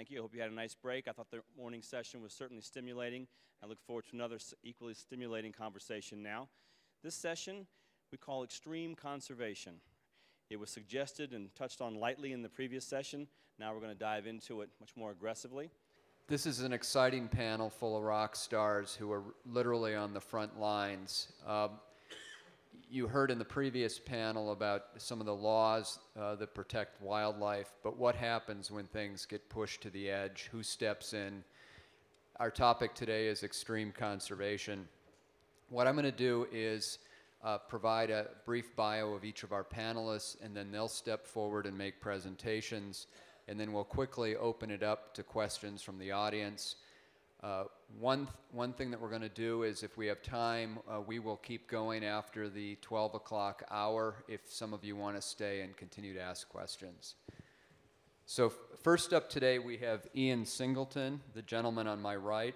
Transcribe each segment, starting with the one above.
I hope you had a nice break. I thought the morning session was certainly stimulating. I look forward to another equally stimulating conversation now. This session we call extreme conservation. It was suggested and touched on lightly in the previous session. Now we're going to dive into it much more aggressively. This is an exciting panel full of rock stars who are literally on the front lines. Um, you heard in the previous panel about some of the laws uh, that protect wildlife, but what happens when things get pushed to the edge? Who steps in? Our topic today is extreme conservation. What I'm going to do is uh, provide a brief bio of each of our panelists, and then they'll step forward and make presentations, and then we'll quickly open it up to questions from the audience. Uh, one, th one thing that we're going to do is if we have time, uh, we will keep going after the 12 o'clock hour if some of you want to stay and continue to ask questions. So first up today, we have Ian Singleton, the gentleman on my right,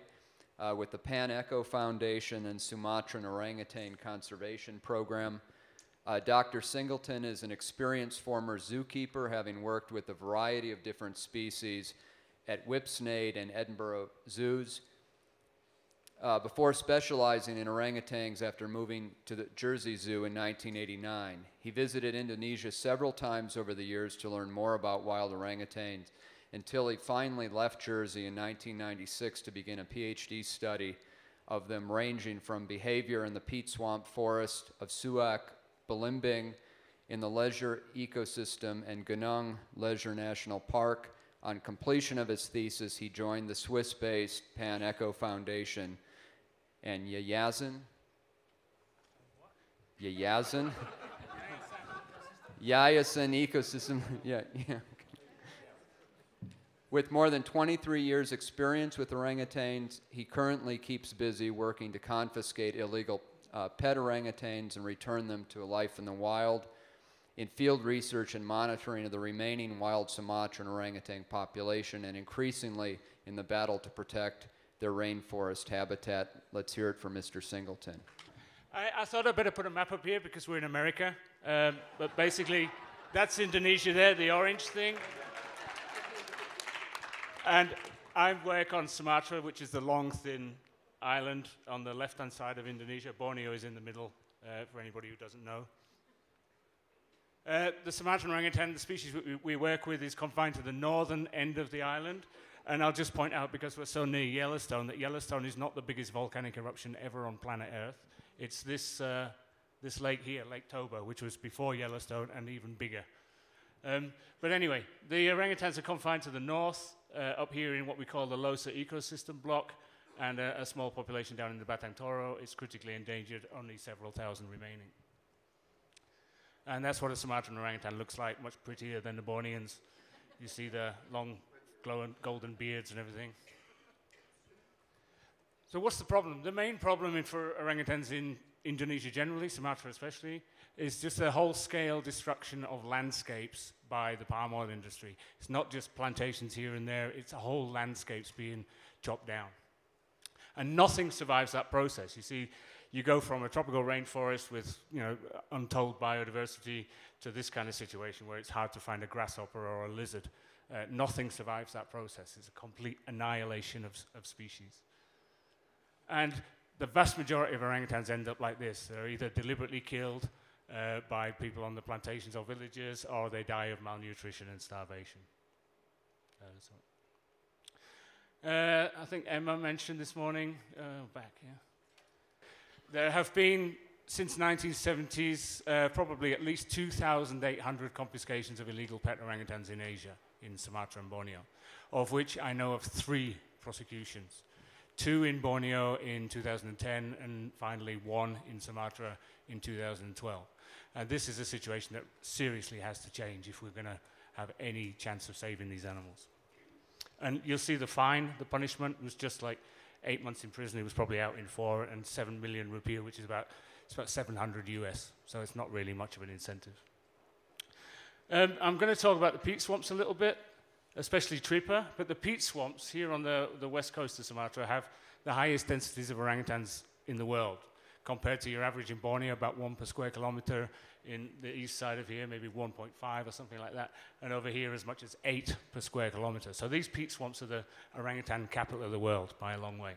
uh, with the PanEco Foundation and Sumatran Orangutan Conservation Program. Uh, Dr. Singleton is an experienced former zookeeper, having worked with a variety of different species at Whipsnade and Edinburgh zoos. Uh, before specializing in orangutans after moving to the Jersey Zoo in 1989. He visited Indonesia several times over the years to learn more about wild orangutans until he finally left Jersey in 1996 to begin a PhD study of them ranging from behavior in the peat swamp forest of Suaq Balimbing, in the Leuser ecosystem and Gunung Leuser National Park on completion of his thesis, he joined the Swiss-based PanEco Foundation. And Yayazin, Yayazin, Yayasan Ecosystem, yeah, yeah. With more than 23 years experience with orangutans, he currently keeps busy working to confiscate illegal uh, pet orangutans and return them to a life in the wild in field research and monitoring of the remaining wild Sumatran orangutan population and increasingly in the battle to protect their rainforest habitat. Let's hear it from Mr. Singleton. I, I thought I'd better put a map up here because we're in America. Um, but basically, that's Indonesia there, the orange thing. And I work on Sumatra, which is the long, thin island on the left-hand side of Indonesia. Borneo is in the middle, uh, for anybody who doesn't know. Uh, the Sumatran orangutan, the species we, we, work with, is confined to the northern end of the island. And I'll just point out, because we're so near Yellowstone, that Yellowstone is not the biggest volcanic eruption ever on planet Earth. It's this, uh, this lake here, Lake Toba, which was before Yellowstone and even bigger. Um, but anyway, the orangutans are confined to the north, uh, up here in what we call the Leuser ecosystem block, and a, a small population down in the Batang Toru. is critically endangered, only several thousand remaining. And that's what a Sumatran orangutan looks like, much prettier than the Borneans. You see the long glowing golden beards and everything. So what's the problem? The main problem for orangutans in Indonesia generally, Sumatra especially, is just a whole-scale destruction of landscapes by the palm oil industry. It's not just plantations here and there, it's whole landscapes being chopped down. And nothing survives that process. You see, you go from a tropical rainforest with you know untold biodiversity to this kind of situation where it's hard to find a grasshopper or a lizard. Uh, nothing survives that process. It's a complete annihilation of, of species. And the vast majority of orangutans end up like this. They're either deliberately killed uh, by people on the plantations or villages, or they die of malnutrition and starvation. Uh, so. uh, I think Emma mentioned this morning, uh, back, yeah. There have been, since 1970s, uh, probably at least 2,800 confiscations of illegal pet orangutans in Asia, in Sumatra and Borneo, of which I know of three prosecutions. Two in Borneo in 2010, and finally one in Sumatra in 2012. And this is a situation that seriously has to change if we're going to have any chance of saving these animals. And you'll see the fine, the punishment was just like eight months in prison. He was probably out in four, and seven million rupiah, which is about it's about 700 US. So it's not really much of an incentive. Um, I'm going to talk about the peat swamps a little bit, especially Tripa. But the peat swamps here on the, the west coast of Sumatra have the highest densities of orangutans in the world, compared to your average in Borneo, about one per square kilometer. In the east side of here, maybe 1.5 or something like that. And over here, as much as eight per square kilometer. So these peat swamps are the orangutan capital of the world by a long way.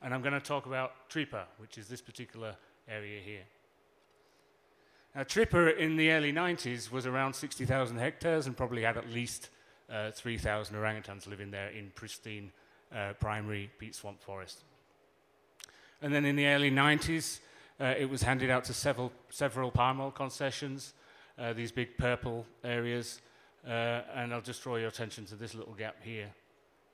And I'm going to talk about Tripa, which is this particular area here. Now, Tripa in the early 90s was around 60,000 hectares and probably had at least uh, 3,000 orangutans living there in pristine uh, primary peat swamp forest. And then in the early 90s, uh, it was handed out to several, several palm oil concessions, uh, these big purple areas. Uh, and I'll just draw your attention to this little gap here,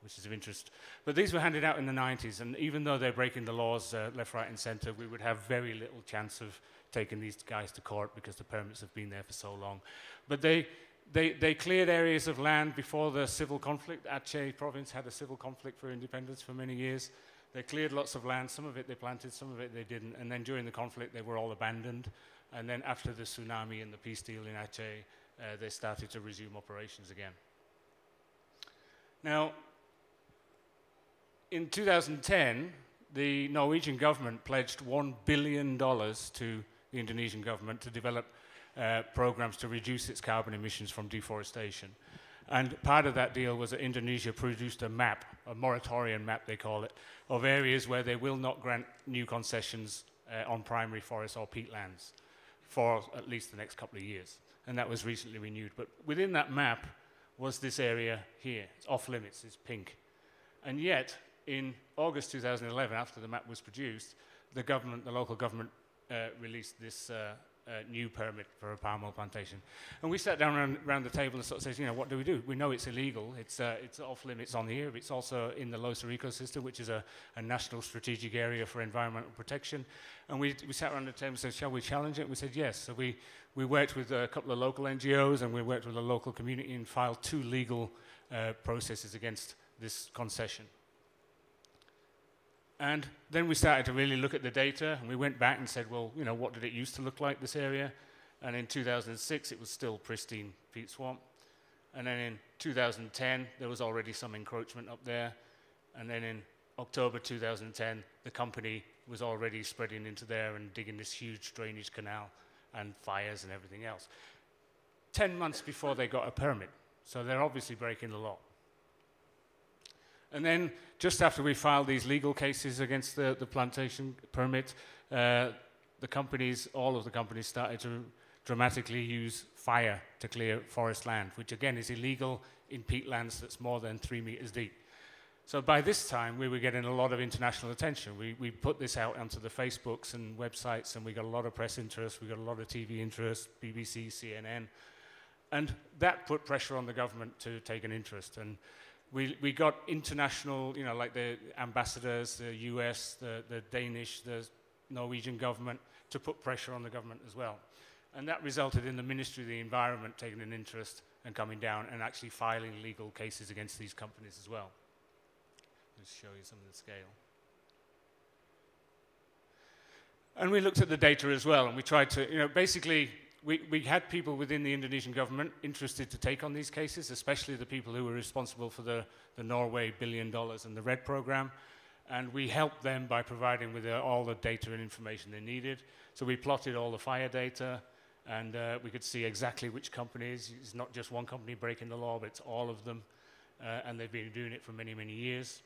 which is of interest. But these were handed out in the 90s, and even though they're breaking the laws uh, left, right, and center, we would have very little chance of taking these guys to court because the permits have been there for so long. But they, they, they cleared areas of land before the civil conflict. Aceh province had a civil conflict for independence for many years. They cleared lots of land. Some of it they planted, some of it they didn't. And then during the conflict, they were all abandoned. And then after the tsunami and the peace deal in Aceh, uh, they started to resume operations again. Now, in 2010, the Norwegian government pledged $1 billion to the Indonesian government to develop uh, programs to reduce its carbon emissions from deforestation. And part of that deal was that Indonesia produced a map, a moratorium map they call it, of areas where they will not grant new concessions uh, on primary forests or peatlands for at least the next couple of years. And that was recently renewed. But within that map was this area here. It's off limits, it's pink. And yet, in August 2011, after the map was produced, the government, the local government, uh, released this uh, new permit for a palm oil plantation. And we sat down around, around the table and sort of said, you know, what do we do? We know it's illegal. It's, uh, it's off limits on here. It's also in the Leuser ecosystem, which is a, a, national strategic area for environmental protection. And we, we sat around the table and said, shall we challenge it? We said, yes. So we, we worked with a couple of local NGOs and we worked with a local community and filed two legal uh, processes against this concession. And then we started to really look at the data, and we went back and said, well, you know, what did it used to look like, this area? And in 2006, it was still pristine peat swamp. And then in 2010, there was already some encroachment up there. And then in October 2010, the company was already spreading into there and digging this huge drainage canal and fires and everything else. 10 months before they got a permit. So they're obviously breaking the law. And then, just after we filed these legal cases against the, the plantation permit, uh, the companies, all of the companies, started to dramatically use fire to clear forest land, which again is illegal in peatlands that's more than three meters deep. So by this time, we were getting a lot of international attention. We, we put this out onto the Facebooks and websites, and we got a lot of press interest, we got a lot of TV interest, BBC, CNN. And that put pressure on the government to take an interest. And we, we got international, you know, like the ambassadors, the US, the, the Danish, the Norwegian government to put pressure on the government as well. And that resulted in the Ministry of the Environment taking an interest and coming down and actually filing legal cases against these companies as well. Let's show you some of the scale. And we looked at the data as well, and we tried to, you know, basically we, we had people within the Indonesian government interested to take on these cases, especially the people who were responsible for the, the Norway billion dollars and the REDD program. And we helped them by providing with uh, all the data and information they needed. So we plotted all the fire data, and uh, we could see exactly which companies. It's not just one company breaking the law, but it's all of them. Uh, and they've been doing it for many, many years.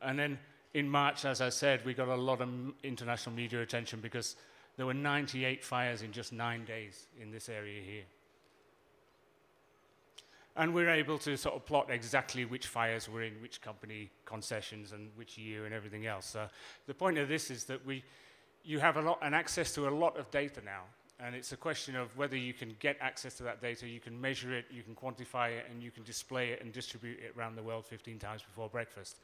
And then in March, as I said, we got a lot of international media attention because there were 98 fires in just nine days in this area here. And we're able to sort of plot exactly which fires were in which company concessions and which year and everything else. So the point of this is that we, you have a lot, an access to a lot of data now. And it's a question of whether you can get access to that data, you can measure it, you can quantify it, and you can display it and distribute it around the world 15 times before breakfast.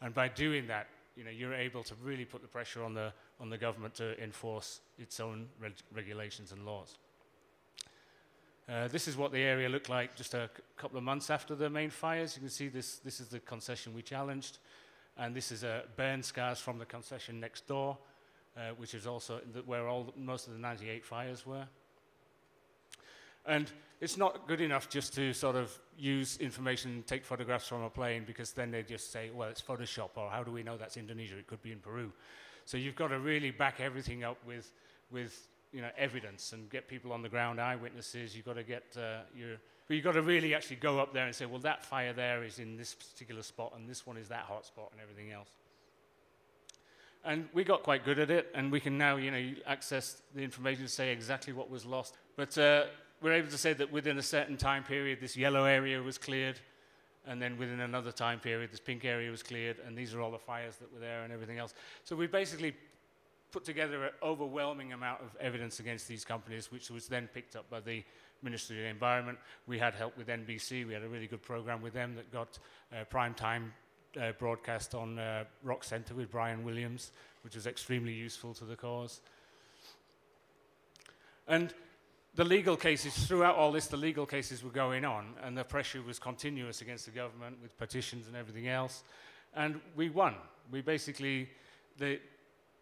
And by doing that, you know, you're able to really put the pressure on the, on the government to enforce its own reg regulations and laws. Uh, this is what the area looked like just a couple of months after the main fires. You can see this, this is the concession we challenged, and this is a burn scars from the concession next door, uh, which is also where all, most of the 98 fires were. And it's not good enough just to sort of use information, take photographs from a plane, because then they just say, well, it's Photoshop, or how do we know that's Indonesia? It could be in Peru. So you've got to really back everything up with, with you know, evidence and get people on the ground, eyewitnesses. You've got to get uh, your, but you've got to really actually go up there and say, well, that fire there is in this particular spot, and this one is that hot spot, and everything else. And we got quite good at it, and we can now, you know, access the information to say exactly what was lost. But uh, we're able to say that within a certain time period, this yellow area was cleared, and then within another time period, this pink area was cleared, and these are all the fires that were there and everything else. So we basically put together an overwhelming amount of evidence against these companies, which was then picked up by the Ministry of the Environment. We had help with NBC. We had a really good program with them that got uh, prime time uh, broadcast on uh, Rock Center with Brian Williams, which was extremely useful to the cause. And the legal cases, throughout all this, the legal cases were going on, and the pressure was continuous against the government with petitions and everything else. And we won. We basically, the,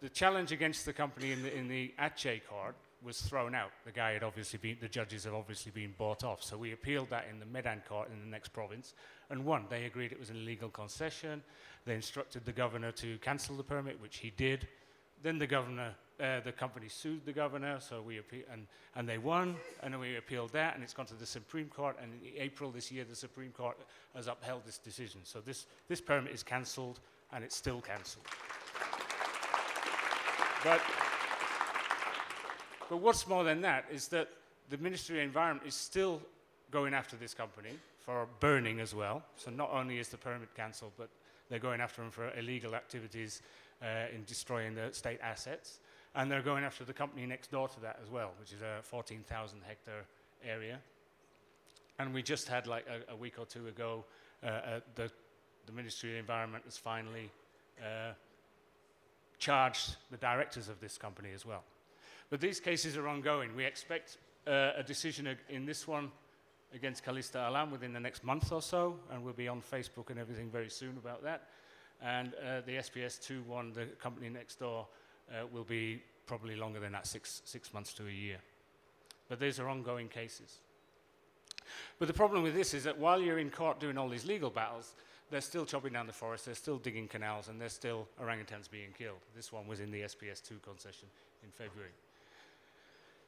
the challenge against the company in the, in the Aceh court was thrown out. The guy had obviously been, the judges had obviously been bought off. So we appealed that in the Medan court in the next province and won. They agreed it was an illegal concession. They instructed the governor to cancel the permit, which he did. Then the governor, uh, the company sued the governor, so we and, and they won, and then we appealed that, and it's gone to the Supreme Court, and in April this year, the Supreme Court has upheld this decision. So this, this permit is cancelled, and it's still cancelled. But, but what's more than that is that the Ministry of Environment is still going after this company for burning as well. So not only is the permit cancelled, but they're going after them for illegal activities uh, in destroying the state assets. And they're going after the company next door to that as well, which is a 14,000 hectare area. And we just had like a, a week or two ago, uh, uh, the, the Ministry of Environment has finally uh, charged the directors of this company as well. But these cases are ongoing. We expect uh, a decision in this one against Kallista Alam within the next month or so, and we'll be on Facebook and everything very soon about that. And uh, the SPS 2 one, the company next door, uh, will be probably longer than that, six, six months to a year. But these are ongoing cases. But the problem with this is that while you're in court doing all these legal battles, they're still chopping down the forest, they're still digging canals, and there's still orangutans being killed. This one was in the SPS 2 concession in February.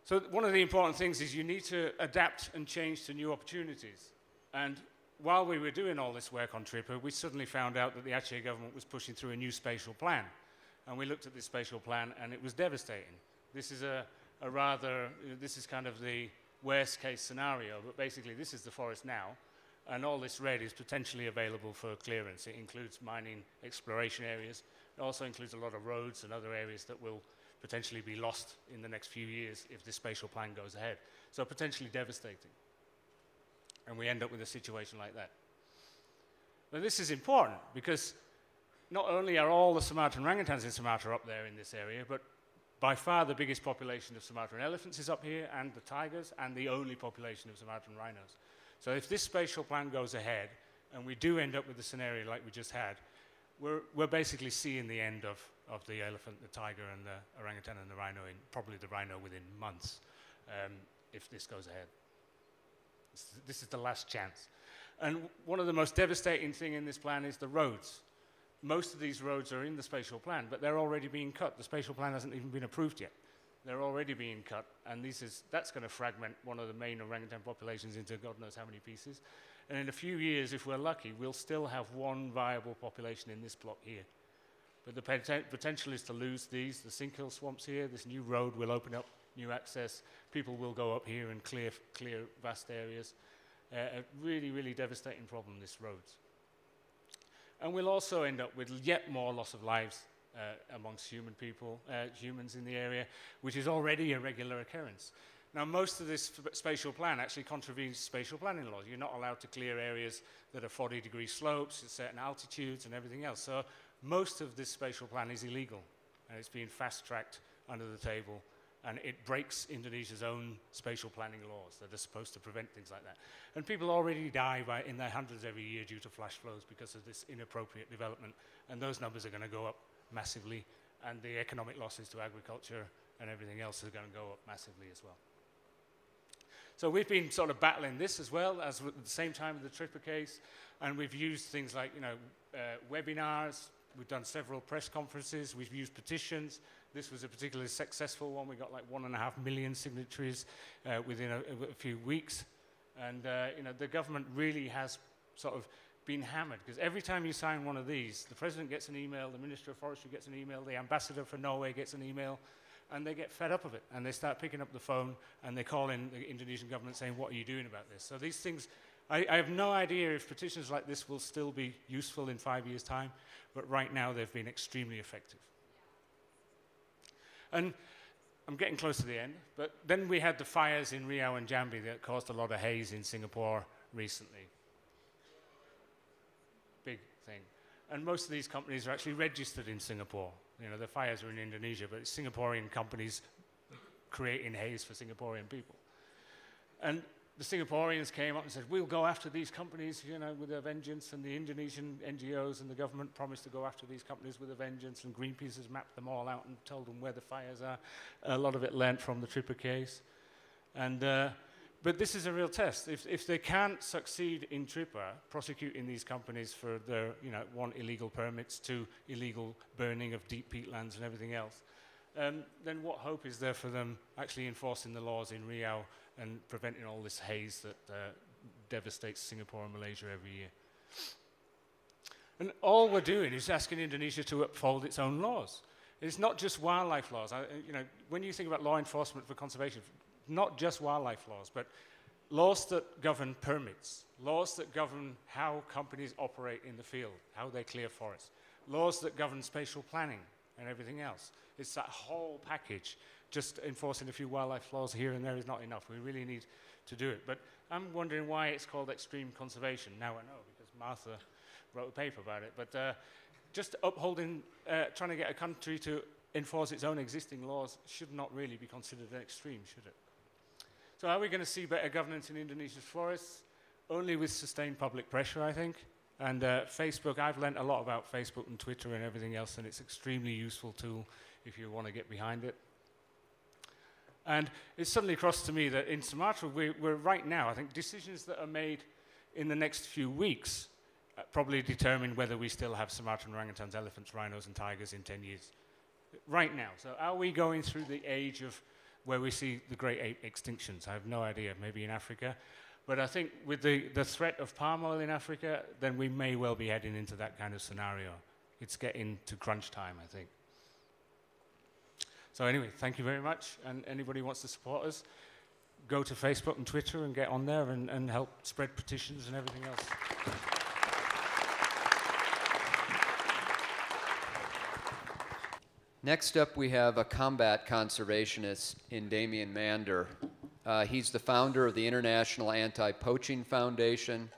So one of the important things is you need to adapt and change to new opportunities. And while we were doing all this work on TRIPA, we suddenly found out that the Aceh government was pushing through a new spatial plan. And we looked at this spatial plan, and it was devastating. This is a, a rather, this is kind of the worst case scenario, but basically this is the forest now, and all this red is potentially available for clearance. It includes mining exploration areas. It also includes a lot of roads and other areas that will potentially be lost in the next few years if this spatial plan goes ahead. So potentially devastating. And we end up with a situation like that. But this is important because not only are all the Sumatran orangutans in Sumatra up there in this area, but by far the biggest population of Sumatran elephants is up here, and the tigers, and the only population of Sumatran rhinos. So if this spatial plan goes ahead, and we do end up with a scenario like we just had, we're, we're basically seeing the end of, of the elephant, the tiger, and the orangutan and the rhino, in probably the rhino within months, um, if this goes ahead. This, this is the last chance. And one of the most devastating thing in this plan is the roads. Most of these roads are in the spatial plan, but they're already being cut. The spatial plan hasn't even been approved yet they're already being cut, and this is, that's going to fragment one of the main orangutan populations into God knows how many pieces. And in a few years, if we're lucky, we'll still have one viable population in this block here. But the pot potential is to lose these, the Singkil swamps here, this new road will open up new access. People will go up here and clear, clear vast areas. Uh, a really, really devastating problem, this roads. And we'll also end up with yet more loss of lives uh, amongst human people, uh, humans in the area, which is already a regular occurrence. Now, most of this spatial plan actually contravenes spatial planning laws. You're not allowed to clear areas that are 40 degree slopes at certain altitudes and everything else. So most of this spatial plan is illegal, and it's being fast-tracked under the table, and it breaks Indonesia's own spatial planning laws that are supposed to prevent things like that. And people already die by, in their hundreds every year due to flash flows because of this inappropriate development, and those numbers are going to go up massively, and the economic losses to agriculture and everything else is going to go up massively as well. So we've been sort of battling this as well as at the same time with the TRIPA case, and we've used things like you know uh, webinars. We've done several press conferences. We've used petitions. This was a particularly successful one. We got like one and a half million signatories uh, within a, a, few weeks, and uh, you know the government really has sort of been hammered because every time you sign one of these, the president gets an email, the minister of forestry gets an email, the ambassador for Norway gets an email, and they get fed up of it and they start picking up the phone and they call in the Indonesian government saying, What are you doing about this? So these things, I, I have no idea if petitions like this will still be useful in five years' time, but right now they've been extremely effective. And I'm getting close to the end, but then we had the fires in Riau and Jambi that caused a lot of haze in Singapore recently. Big thing. And most of these companies are actually registered in Singapore. You know, the fires are in Indonesia, but it's Singaporean companies creating haze for Singaporean people. And the Singaporeans came up and said, we'll go after these companies, you know, with a vengeance, and the Indonesian NGOs and the government promised to go after these companies with a vengeance, and Greenpeace has mapped them all out and told them where the fires are. A lot of it learnt from the TRIPA case. And uh, but this is a real test. If, if they can't succeed in TRIPA, prosecuting these companies for their, you know, one, illegal permits, two, illegal burning of deep peatlands and everything else, um, then what hope is there for them actually enforcing the laws in Riau and preventing all this haze that uh, devastates Singapore and Malaysia every year? And all we're doing is asking Indonesia to uphold its own laws. It's not just wildlife laws. I, you know, when you think about law enforcement for conservation, not just wildlife laws, but laws that govern permits, laws that govern how companies operate in the field, how they clear forests, laws that govern spatial planning and everything else. It's that whole package. Just enforcing a few wildlife laws here and there is not enough. We really need to do it. But I'm wondering why it's called extreme conservation. Now I know, because Martha wrote a paper about it. But uh, just upholding, uh, trying to get a country to enforce its own existing laws should not really be considered an extreme, should it? So are we going to see better governance in Indonesia's forests? Only with sustained public pressure, I think. And uh, Facebook, I've learnt a lot about Facebook and Twitter and everything else, and it's an extremely useful tool if you want to get behind it. And it suddenly crossed to me that in Sumatra, we're, we're right now, I think decisions that are made in the next few weeks uh, probably determine whether we still have Sumatran orangutans, elephants, rhinos, and tigers in 10 years. Right now. So are we going through the age of where we see the great ape extinctions. I have no idea, maybe in Africa. But I think with the, the threat of palm oil in Africa, then we may well be heading into that kind of scenario. It's getting to crunch time, I think. So anyway, thank you very much. And anybody who wants to support us, go to Facebook and Twitter and get on there and, and help spread petitions and everything else. Next up, we have a combat conservationist in Damien Mander. Uh, he's the founder of the International Anti-Poaching Foundation.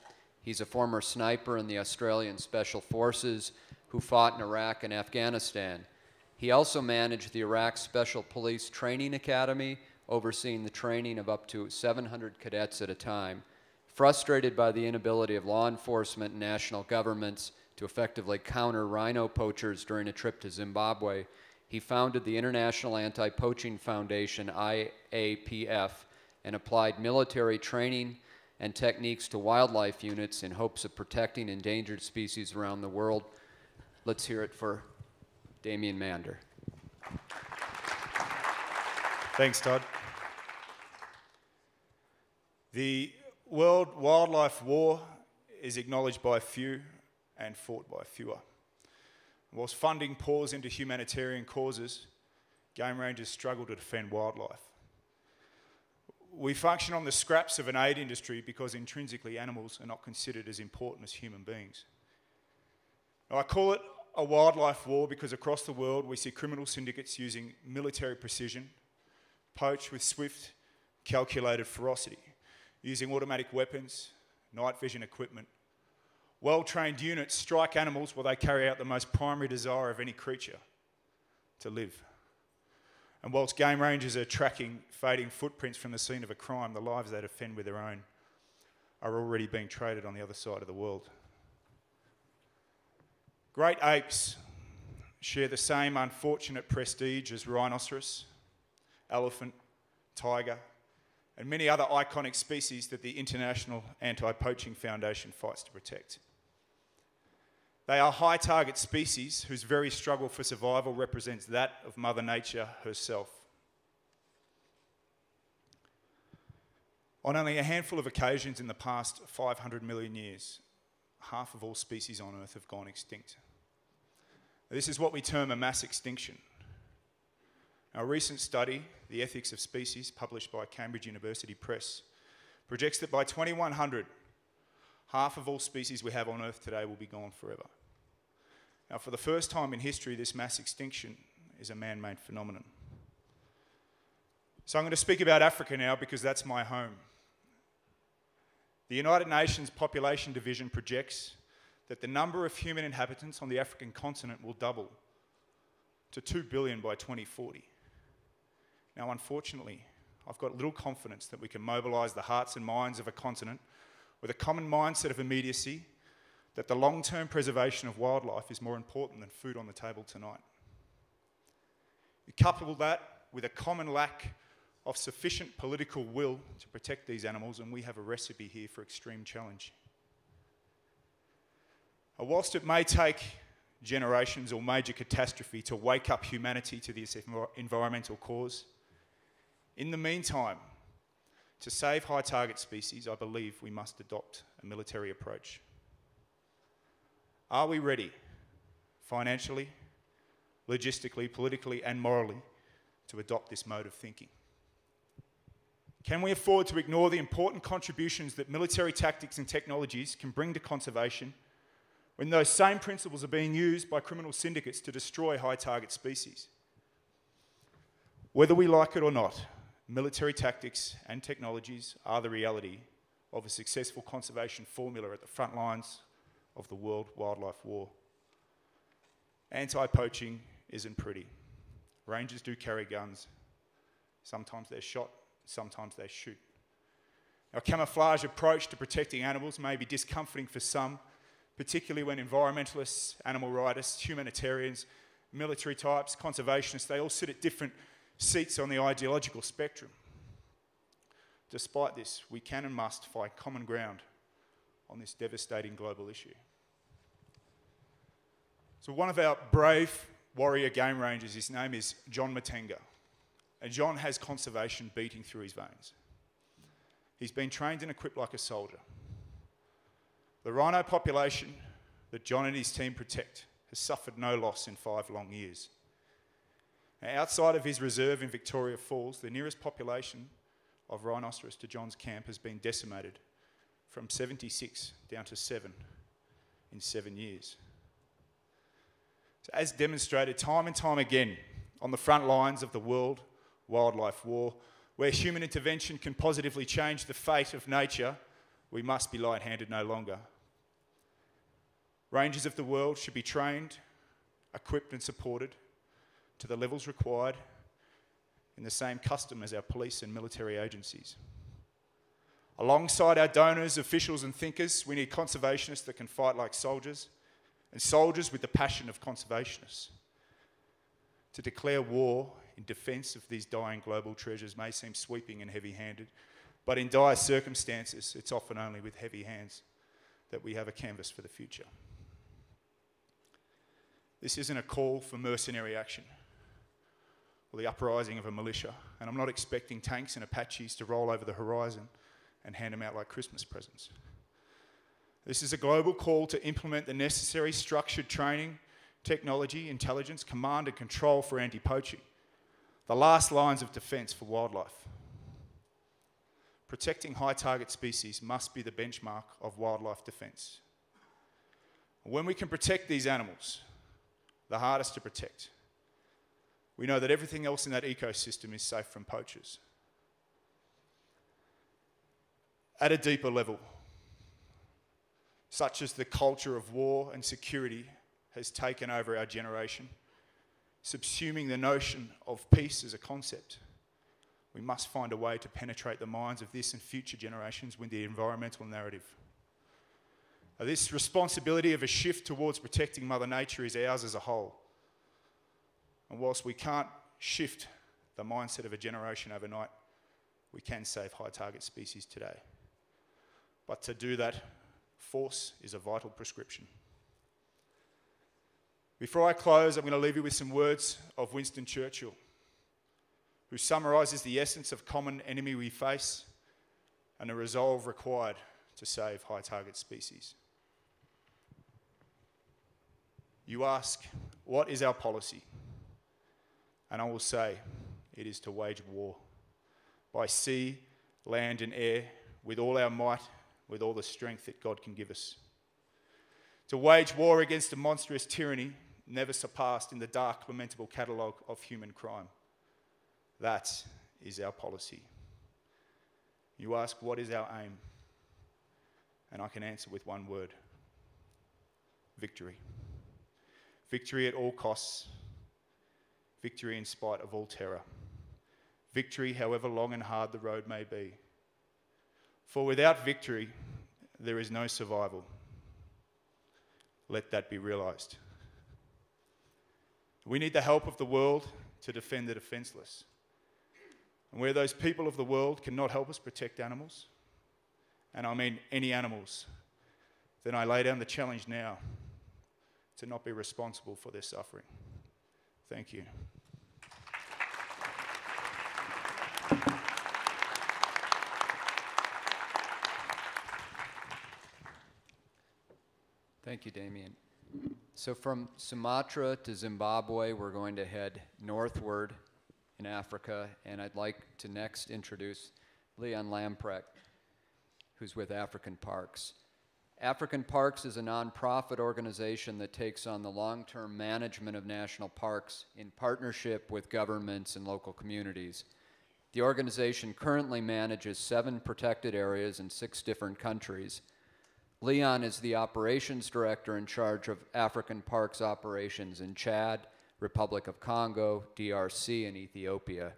He's a former sniper in the Australian Special Forces who fought in Iraq and Afghanistan. He also managed the Iraq Special Police Training Academy, overseeing the training of up to 700 cadets at a time. Frustrated by the inability of law enforcement and national governments to effectively counter rhino poachers during a trip to Zimbabwe, he founded the International Anti-Poaching Foundation, IAPF, and applied military training and techniques to wildlife units in hopes of protecting endangered species around the world. Let's hear it for Damien Mander. Thanks, Todd. The World Wildlife War is acknowledged by few and fought by fewer. Whilst funding pours into humanitarian causes, game rangers struggle to defend wildlife. We function on the scraps of an aid industry because intrinsically animals are not considered as important as human beings. I call it a wildlife war because across the world we see criminal syndicates using military precision, poach with swift, calculated ferocity, using automatic weapons, night vision equipment, well trained units strike animals while they carry out the most primary desire of any creature to live. And whilst game rangers are tracking fading footprints from the scene of a crime, the lives they defend with their own are already being traded on the other side of the world. Great apes share the same unfortunate prestige as rhinoceros, elephant, tiger, and many other iconic species that the International Anti Poaching Foundation fights to protect. They are high target species whose very struggle for survival represents that of Mother Nature herself. On only a handful of occasions in the past 500 million years, half of all species on Earth have gone extinct. This is what we term a mass extinction. A recent study, The Ethics of Species, published by Cambridge University Press, projects that by 2100, half of all species we have on Earth today will be gone forever. Now, for the first time in history, this mass extinction is a man made phenomenon. So, I'm going to speak about Africa now because that's my home. The United Nations Population Division projects that the number of human inhabitants on the African continent will double to 2 billion by 2040. Now, unfortunately, I've got little confidence that we can mobilise the hearts and minds of a continent with a common mindset of immediacy that the long term preservation of wildlife is more important than food on the table tonight. You couple that with a common lack of sufficient political will to protect these animals, and we have a recipe here for extreme challenge. Whilst it may take generations or major catastrophe to wake up humanity to this environmental cause, in the meantime, to save high target species, I believe we must adopt a military approach. Are we ready, financially, logistically, politically, and morally, to adopt this mode of thinking? Can we afford to ignore the important contributions that military tactics and technologies can bring to conservation when those same principles are being used by criminal syndicates to destroy high target species? Whether we like it or not, military tactics and technologies are the reality of a successful conservation formula at the front lines of the world wildlife war. Anti poaching isn't pretty. Rangers do carry guns. Sometimes they're shot, sometimes they shoot. Our camouflage approach to protecting animals may be discomforting for some, particularly when environmentalists, animal rights, humanitarians, military types, conservationists, they all sit at different seats on the ideological spectrum. Despite this, we can and must find common ground on this devastating global issue. So, one of our brave warrior game rangers, his name is John Matenga. And John has conservation beating through his veins. He's been trained and equipped like a soldier. The rhino population that John and his team protect has suffered no loss in five long years. Now, outside of his reserve in Victoria Falls, the nearest population of rhinoceros to John's camp has been decimated from 76 down to 7 in seven years. So as demonstrated time and time again on the front lines of the world wildlife war, where human intervention can positively change the fate of nature, we must be light handed no longer. Rangers of the world should be trained, equipped, and supported to the levels required in the same custom as our police and military agencies. Alongside our donors, officials, and thinkers, we need conservationists that can fight like soldiers and soldiers with the passion of conservationists. To declare war in defence of these dying global treasures may seem sweeping and heavy handed, but in dire circumstances, it's often only with heavy hands that we have a canvas for the future. This isn't a call for mercenary action or the uprising of a militia, and I'm not expecting tanks and Apaches to roll over the horizon and hand them out like Christmas presents. This is a global call to implement the necessary structured training, technology, intelligence, command, and control for anti poaching, the last lines of defence for wildlife. Protecting high target species must be the benchmark of wildlife defence. When we can protect these animals, the hardest to protect, we know that everything else in that ecosystem is safe from poachers. At a deeper level, such as the culture of war and security has taken over our generation, subsuming the notion of peace as a concept. We must find a way to penetrate the minds of this and future generations with the environmental narrative. Now, this responsibility of a shift towards protecting Mother Nature is ours as a whole. And whilst we can't shift the mindset of a generation overnight, we can save high target species today. But to do that, force is a vital prescription. Before I close, I'm going to leave you with some words of Winston Churchill, who summarizes the essence of common enemy we face and the resolve required to save high target species. You ask, What is our policy? And I will say, It is to wage war by sea, land, and air with all our might, with all the strength that God can give us. To wage war against a monstrous tyranny never surpassed in the dark, lamentable catalogue of human crime. That is our policy. You ask, What is our aim? And I can answer with one word victory. Victory at all costs, victory in spite of all terror, victory however long and hard the road may be. For without victory, there is no survival. Let that be realized. We need the help of the world to defend the defenseless. And where those people of the world cannot help us protect animals, and I mean any animals, then I lay down the challenge now to not be responsible for their suffering. Thank you. Thank you, Damien. So from Sumatra to Zimbabwe, we're going to head northward in Africa, and I'd like to next introduce Leon Lamprecht, who's with African Parks. African Parks is a nonprofit organization that takes on the long term management of national parks in partnership with governments and local communities. The organization currently manages seven protected areas in six different countries. Leon is the operations director in charge of African Parks operations in Chad, Republic of Congo, DRC, and Ethiopia.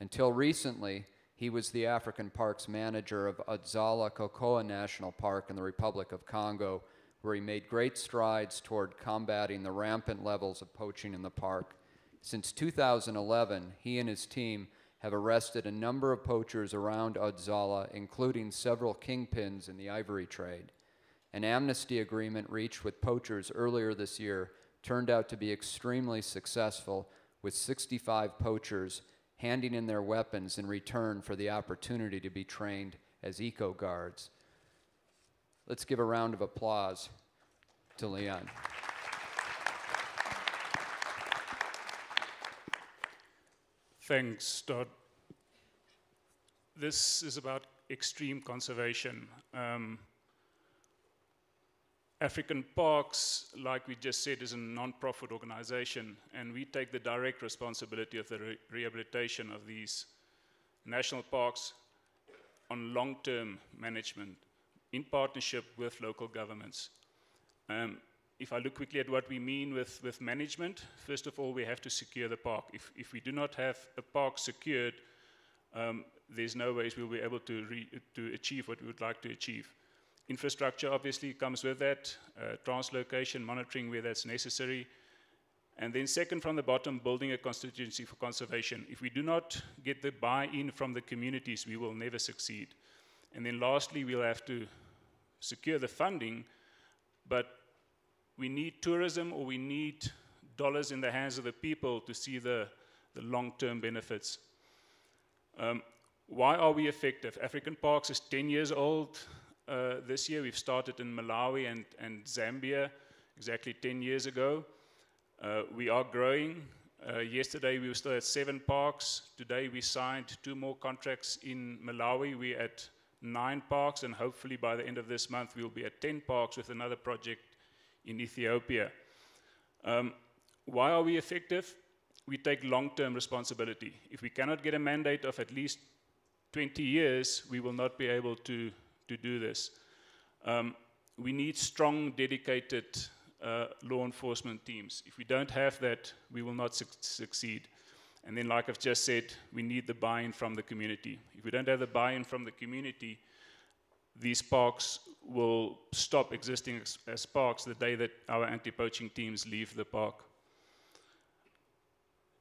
Until recently, he was the African Parks manager of Odzala-Kokoua National Park in the Republic of Congo, where he made great strides toward combating the rampant levels of poaching in the park. Since 2011, he and his team have arrested a number of poachers around Odzala, including several kingpins in the ivory trade. An amnesty agreement reached with poachers earlier this year turned out to be extremely successful, with 65 poachers handing in their weapons in return for the opportunity to be trained as eco guards. Let's give a round of applause to Leon. Thanks, Todd. This is about extreme conservation. Um, African Parks, like we just said, is a non-profit organization, and we take the direct responsibility of the re rehabilitation of these national parks on long-term management in partnership with local governments. Um, if I look quickly at what we mean with, with management, first of all, we have to secure the park. If, if we do not have a park secured, um, there's no ways we'll be able to, to achieve what we would like to achieve. Infrastructure obviously comes with that, uh, translocation, monitoring where that's necessary. And then second from the bottom, building a constituency for conservation. If we do not get the buy-in from the communities, we will never succeed. And then lastly, we'll have to secure the funding, but we need tourism or we need dollars in the hands of the people to see the, the long-term benefits. Um, why are we effective? African Parks is 10 years old. Uh, this year. We've started in Malawi and, and Zambia exactly 10 years ago. Uh, we are growing. Uh, yesterday we were still at seven parks. Today we signed two more contracts in Malawi. We're at nine parks, and hopefully by the end of this month we'll be at 10 parks with another project in Ethiopia. Um, why are we effective? We take long term responsibility. If we cannot get a mandate of at least 20 years, we will not be able to to do this. Um, we need strong, dedicated uh, law enforcement teams. If we don't have that, we will not su succeed. And then, like I've just said, we need the buy in from the community. If we don't have the buy in from the community, these parks will stop existing as, as parks the day that our anti poaching teams leave the park.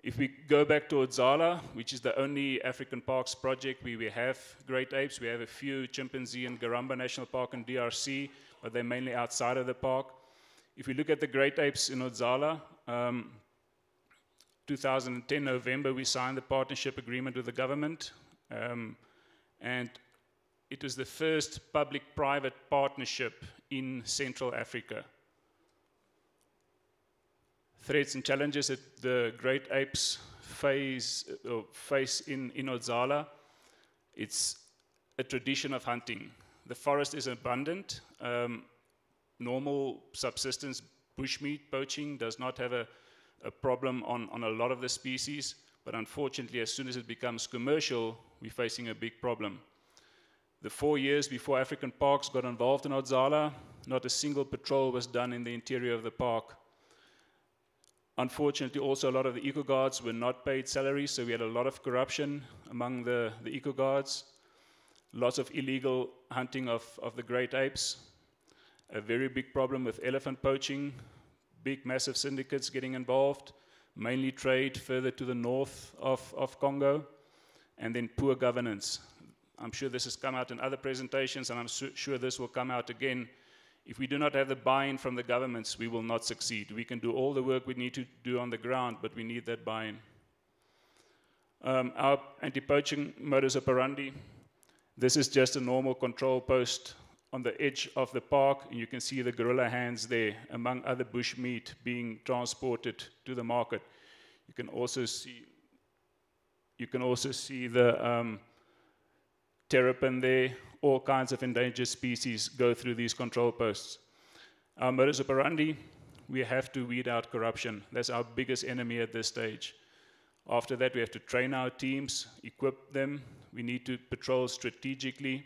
If we go back to Odzala, which is the only African parks project where we have great apes, we have a few chimpanzee in Garamba National Park and DRC, but they're mainly outside of the park. If we look at the great apes in Odzala, um, 2010 November, we signed the partnership agreement with the government, um, and it was the first public-private partnership in Central Africa threats and challenges that the great apes face, face in, in Odzala. It's a tradition of hunting. The forest is abundant. Um, normal subsistence bushmeat poaching does not have a, a problem on, on a lot of the species, but unfortunately, as soon as it becomes commercial, we're facing a big problem. The four years before African Parks got involved in Odzala, not a single patrol was done in the interior of the park. Unfortunately, also a lot of the eco guards were not paid salaries, so we had a lot of corruption among the, the eco guards, lots of illegal hunting of, of the great apes, a very big problem with elephant poaching, big massive syndicates getting involved, mainly trade further to the north of, of Congo, and then poor governance. I'm sure this has come out in other presentations, and I'm su sure this will come out again if we do not have the buy-in from the governments, we will not succeed. We can do all the work we need to do on the ground, but we need that buy-in. Um, our anti-poaching modus operandi, this is just a normal control post on the edge of the park, and you can see the gorilla hands there, among other bush meat being transported to the market. You can also see, you can also see the um, terrapin there, all kinds of endangered species go through these control posts. Our modus operandi, we have to weed out corruption. That's our biggest enemy at this stage. After that, we have to train our teams, equip them. We need to patrol strategically.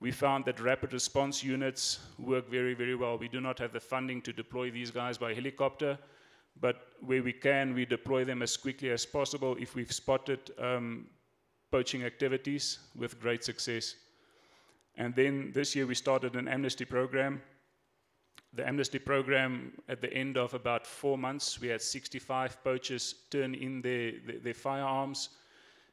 We found that rapid response units work very, very well. We do not have the funding to deploy these guys by helicopter, but where we can, we deploy them as quickly as possible if we've spotted um, poaching activities with great success. And then this year we started an amnesty program. The amnesty program, at the end of about four months, we had 65 poachers turn in their, their, their firearms.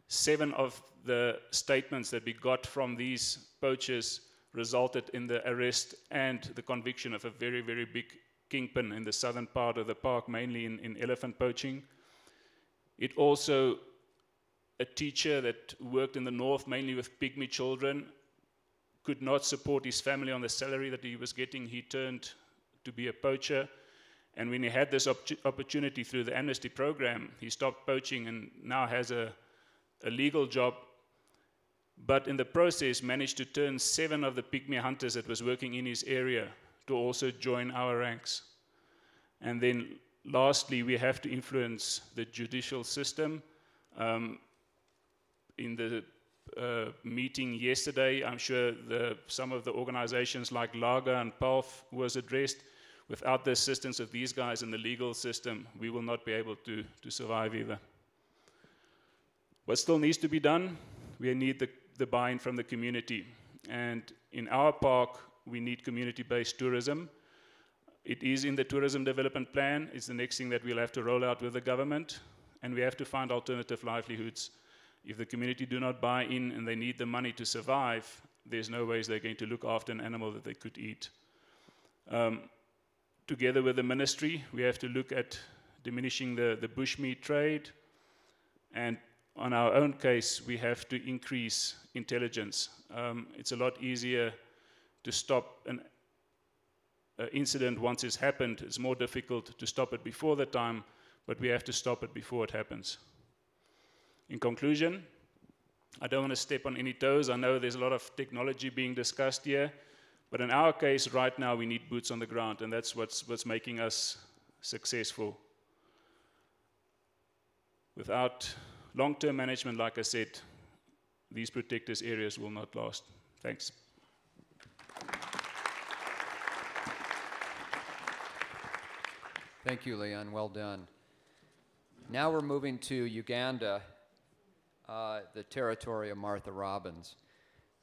Seven of the statements that we got from these poachers resulted in the arrest and the conviction of a very, very big kingpin in the southern part of the park, mainly in, in elephant poaching. It also a teacher that worked in the north mainly with pygmy children, could not support his family on the salary that he was getting. He turned to be a poacher. And when he had this op opportunity through the amnesty program, he stopped poaching and now has a, a legal job. But in the process, managed to turn seven of the pygmy hunters that was working in his area to also join our ranks. And then lastly, we have to influence the judicial system. Um, in the uh, meeting yesterday, I'm sure the, some of the organizations like LAGA and PALF was addressed. Without the assistance of these guys in the legal system, we will not be able to, to survive either. What still needs to be done? We need the, the buy-in from the community. And in our park, we need community-based tourism. It is in the tourism development plan. It's the next thing that we'll have to roll out with the government. And we have to find alternative livelihoods if the community do not buy in and they need the money to survive, there's no ways they're going to look after an animal that they could eat. Um, together with the ministry, we have to look at diminishing the, the bushmeat trade. And on our own case, we have to increase intelligence. Um, it's a lot easier to stop an uh, incident once it's happened. It's more difficult to stop it before the time, but we have to stop it before it happens. In conclusion, I don't want to step on any toes. I know there's a lot of technology being discussed here, but in our case, right now, we need boots on the ground, and that's what's, what's making us successful. Without long term management, like I said, these protected areas will not last. Thanks. Thank you, Leon. Well done. Now we're moving to Uganda uh, the territory of Martha Robbins.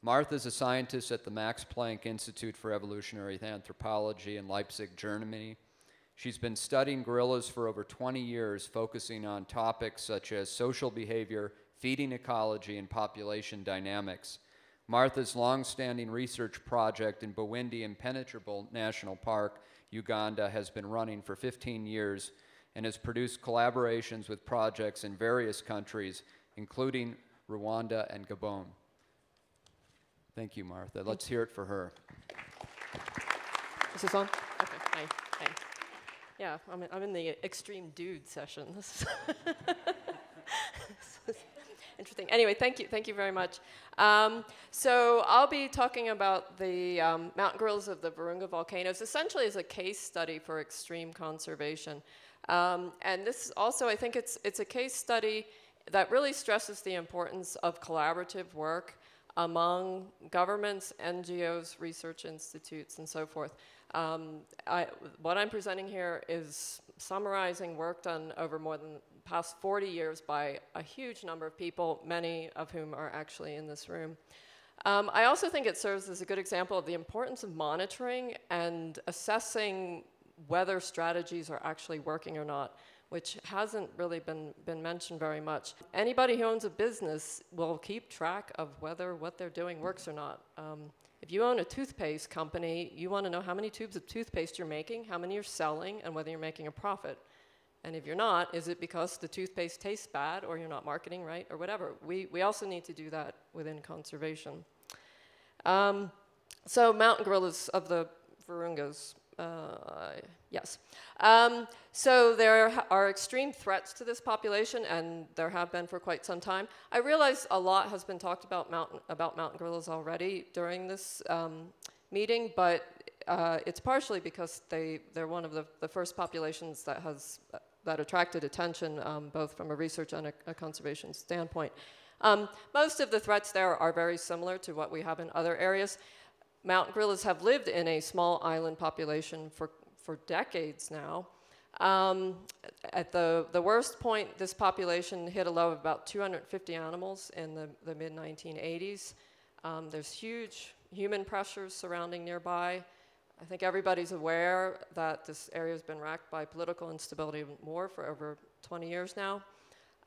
Martha is a scientist at the Max Planck Institute for Evolutionary Anthropology in Leipzig, Germany. She's been studying gorillas for over 20 years, focusing on topics such as social behavior, feeding ecology, and population dynamics. Martha's long-standing research project in Bwindi Impenetrable National Park, Uganda, has been running for 15 years and has produced collaborations with projects in various countries, including Rwanda and Gabon. Thank you, Martha. Let's hear it for her. Is this on? Okay, hi, hi. Yeah, I'm in, I'm in the extreme dude session. This is, this is interesting. Anyway, thank you, thank you very much. Um, so I'll be talking about the um, mountain gorillas of the Virunga volcanoes, essentially as a case study for extreme conservation. Um, and this also, I think it's, it's a case study that really stresses the importance of collaborative work among governments, NGOs, research institutes, and so forth. Um, I, what I'm presenting here is summarizing work done over more than past 40 years by a huge number of people, many of whom are actually in this room. Um, I also think it serves as a good example of the importance of monitoring and assessing whether strategies are actually working or not which hasn't really been, been mentioned very much. Anybody who owns a business will keep track of whether what they're doing works or not. Um, if you own a toothpaste company, you want to know how many tubes of toothpaste you're making, how many you're selling, and whether you're making a profit. And if you're not, is it because the toothpaste tastes bad or you're not marketing right or whatever? We, we also need to do that within conservation. Um, so mountain gorillas of the Virungas. Uh, yes. Um, so there are extreme threats to this population, and there have been for quite some time. I realize a lot has been talked about mountain, about mountain gorillas already during this um, meeting, but uh, it's partially because they, they're one of the, the first populations that has uh, that attracted attention, um, both from a research and a, a conservation standpoint. Um, most of the threats there are very similar to what we have in other areas. Mountain gorillas have lived in a small island population for, for decades now. Um, at the, the worst point, this population hit a low of about 250 animals in the, the mid 1980s. Um, there's huge human pressures surrounding nearby. I think everybody's aware that this area has been racked by political instability and war for over 20 years now.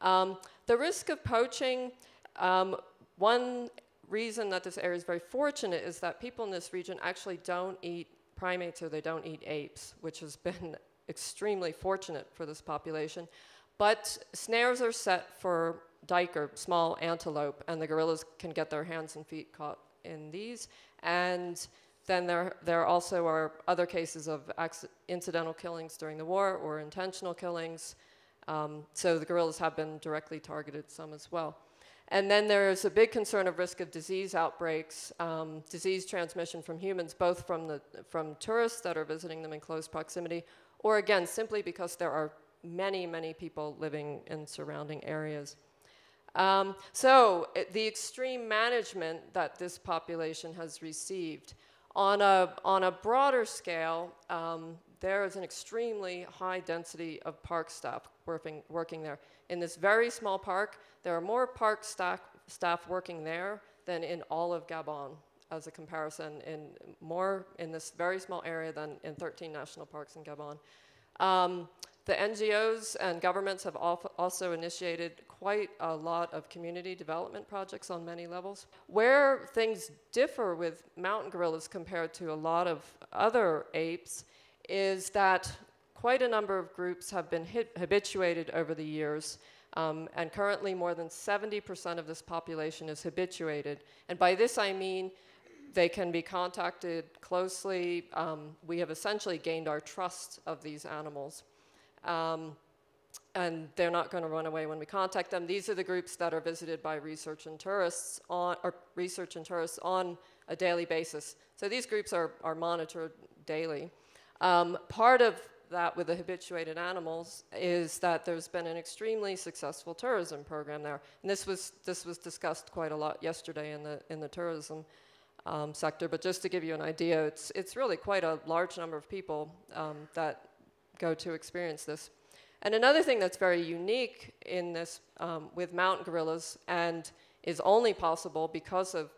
Um, the risk of poaching, um, one reason that this area is very fortunate is that people in this region actually don't eat primates or they don't eat apes, which has been extremely fortunate for this population. But snares are set for duiker, small antelope, and the gorillas can get their hands and feet caught in these. And then there, there also are other cases of incidental killings during the war or intentional killings. Um, so the gorillas have been directly targeted some as well. And then there's a big concern of risk of disease outbreaks, um, disease transmission from humans, both from, the, from tourists that are visiting them in close proximity, or again, simply because there are many, many people living in surrounding areas. Um, so it, the extreme management that this population has received, on a, on a broader scale, um, there is an extremely high density of park staff working, working there. In this very small park, there are more park staff, staff working there than in all of Gabon as a comparison, in more in this very small area than in 13 national parks in Gabon. Um, the NGOs and governments have also initiated quite a lot of community development projects on many levels. Where things differ with mountain gorillas compared to a lot of other apes is that quite a number of groups have been habituated over the years. Um, and currently, more than 70% of this population is habituated. And by this, I mean they can be contacted closely. Um, we have essentially gained our trust of these animals. Um, and they're not going to run away when we contact them. These are the groups that are visited by research and tourists on, or research and tourists on a daily basis. So these groups are, are monitored daily. Um, part of that with the habituated animals is that there's been an extremely successful tourism program there. And this was, this was discussed quite a lot yesterday in the, in the tourism um, sector. But just to give you an idea, it's, it's really quite a large number of people um, that go to experience this. And another thing that's very unique in this um, with mountain gorillas and is only possible because of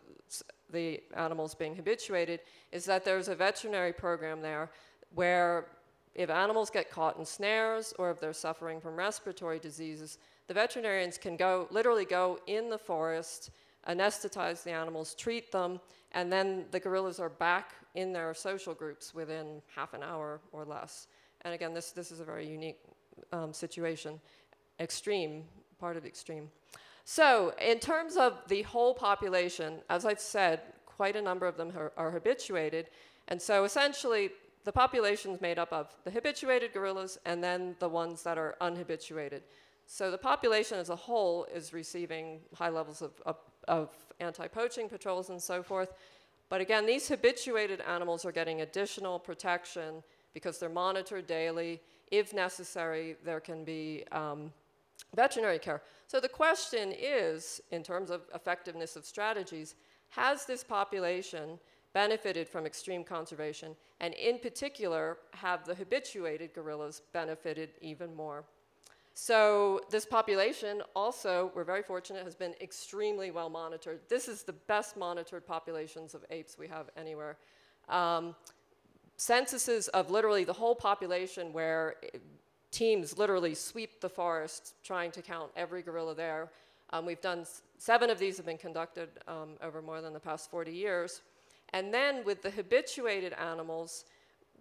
the animals being habituated is that there's a veterinary program there where if animals get caught in snares or if they're suffering from respiratory diseases, the veterinarians can go, literally go in the forest, anesthetize the animals, treat them, and then the gorillas are back in their social groups within half an hour or less. And again, this, this is a very unique um, situation, extreme, part of extreme. So, in terms of the whole population, as I've said, quite a number of them are, are habituated. And so, essentially, the population is made up of the habituated gorillas and then the ones that are unhabituated. So, the population as a whole is receiving high levels of, of, of anti poaching patrols and so forth. But again, these habituated animals are getting additional protection because they're monitored daily. If necessary, there can be um, veterinary care. So the question is, in terms of effectiveness of strategies, has this population benefited from extreme conservation? And in particular, have the habituated gorillas benefited even more? So this population also, we're very fortunate, has been extremely well monitored. This is the best monitored populations of apes we have anywhere. Um, censuses of literally the whole population where teams literally sweep the forest trying to count every gorilla there. Um, we've done seven of these have been conducted um, over more than the past 40 years. And then with the habituated animals,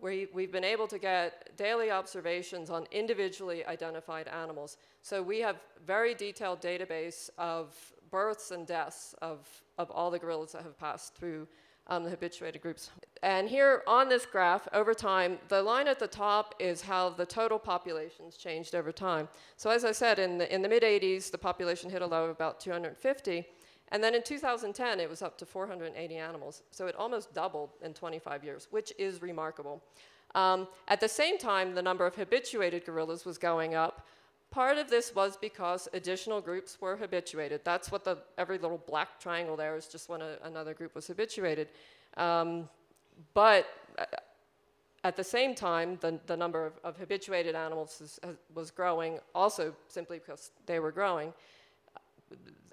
we, we've been able to get daily observations on individually identified animals. So we have very detailed database of births and deaths of, of all the gorillas that have passed through um, the habituated groups. And here on this graph, over time, the line at the top is how the total populations changed over time. So as I said, in the, in the mid-80s, the population hit a low of about 250. And then in 2010, it was up to 480 animals. So it almost doubled in 25 years, which is remarkable. Um, at the same time, the number of habituated gorillas was going up. Part of this was because additional groups were habituated. That's what the, every little black triangle there is just when a, another group was habituated. Um, but uh, at the same time, the, the number of, of habituated animals is, was growing also simply because they were growing,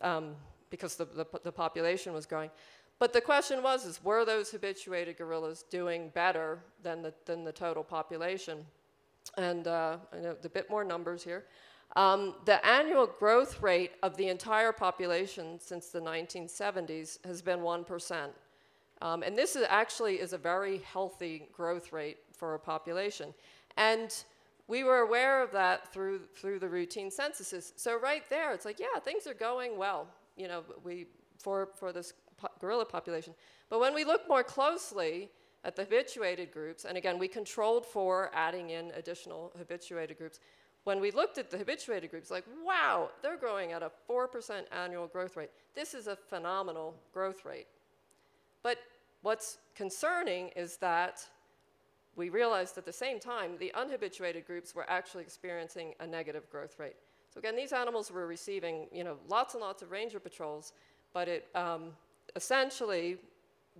um, because the, the, the population was growing. But the question was, is were those habituated gorillas doing better than the, than the total population? And uh, I know a bit more numbers here. Um, the annual growth rate of the entire population since the 1970s has been 1%. Um, and this is actually is a very healthy growth rate for a population. And we were aware of that through, through the routine censuses. So right there, it's like, yeah, things are going well, you know, we, for, for this po gorilla population. But when we look more closely at the habituated groups, and again, we controlled for adding in additional habituated groups, when we looked at the habituated groups, like, wow, they're growing at a 4% annual growth rate. This is a phenomenal growth rate. But what's concerning is that we realized at the same time the unhabituated groups were actually experiencing a negative growth rate. So again, these animals were receiving, you know, lots and lots of ranger patrols, but it um, essentially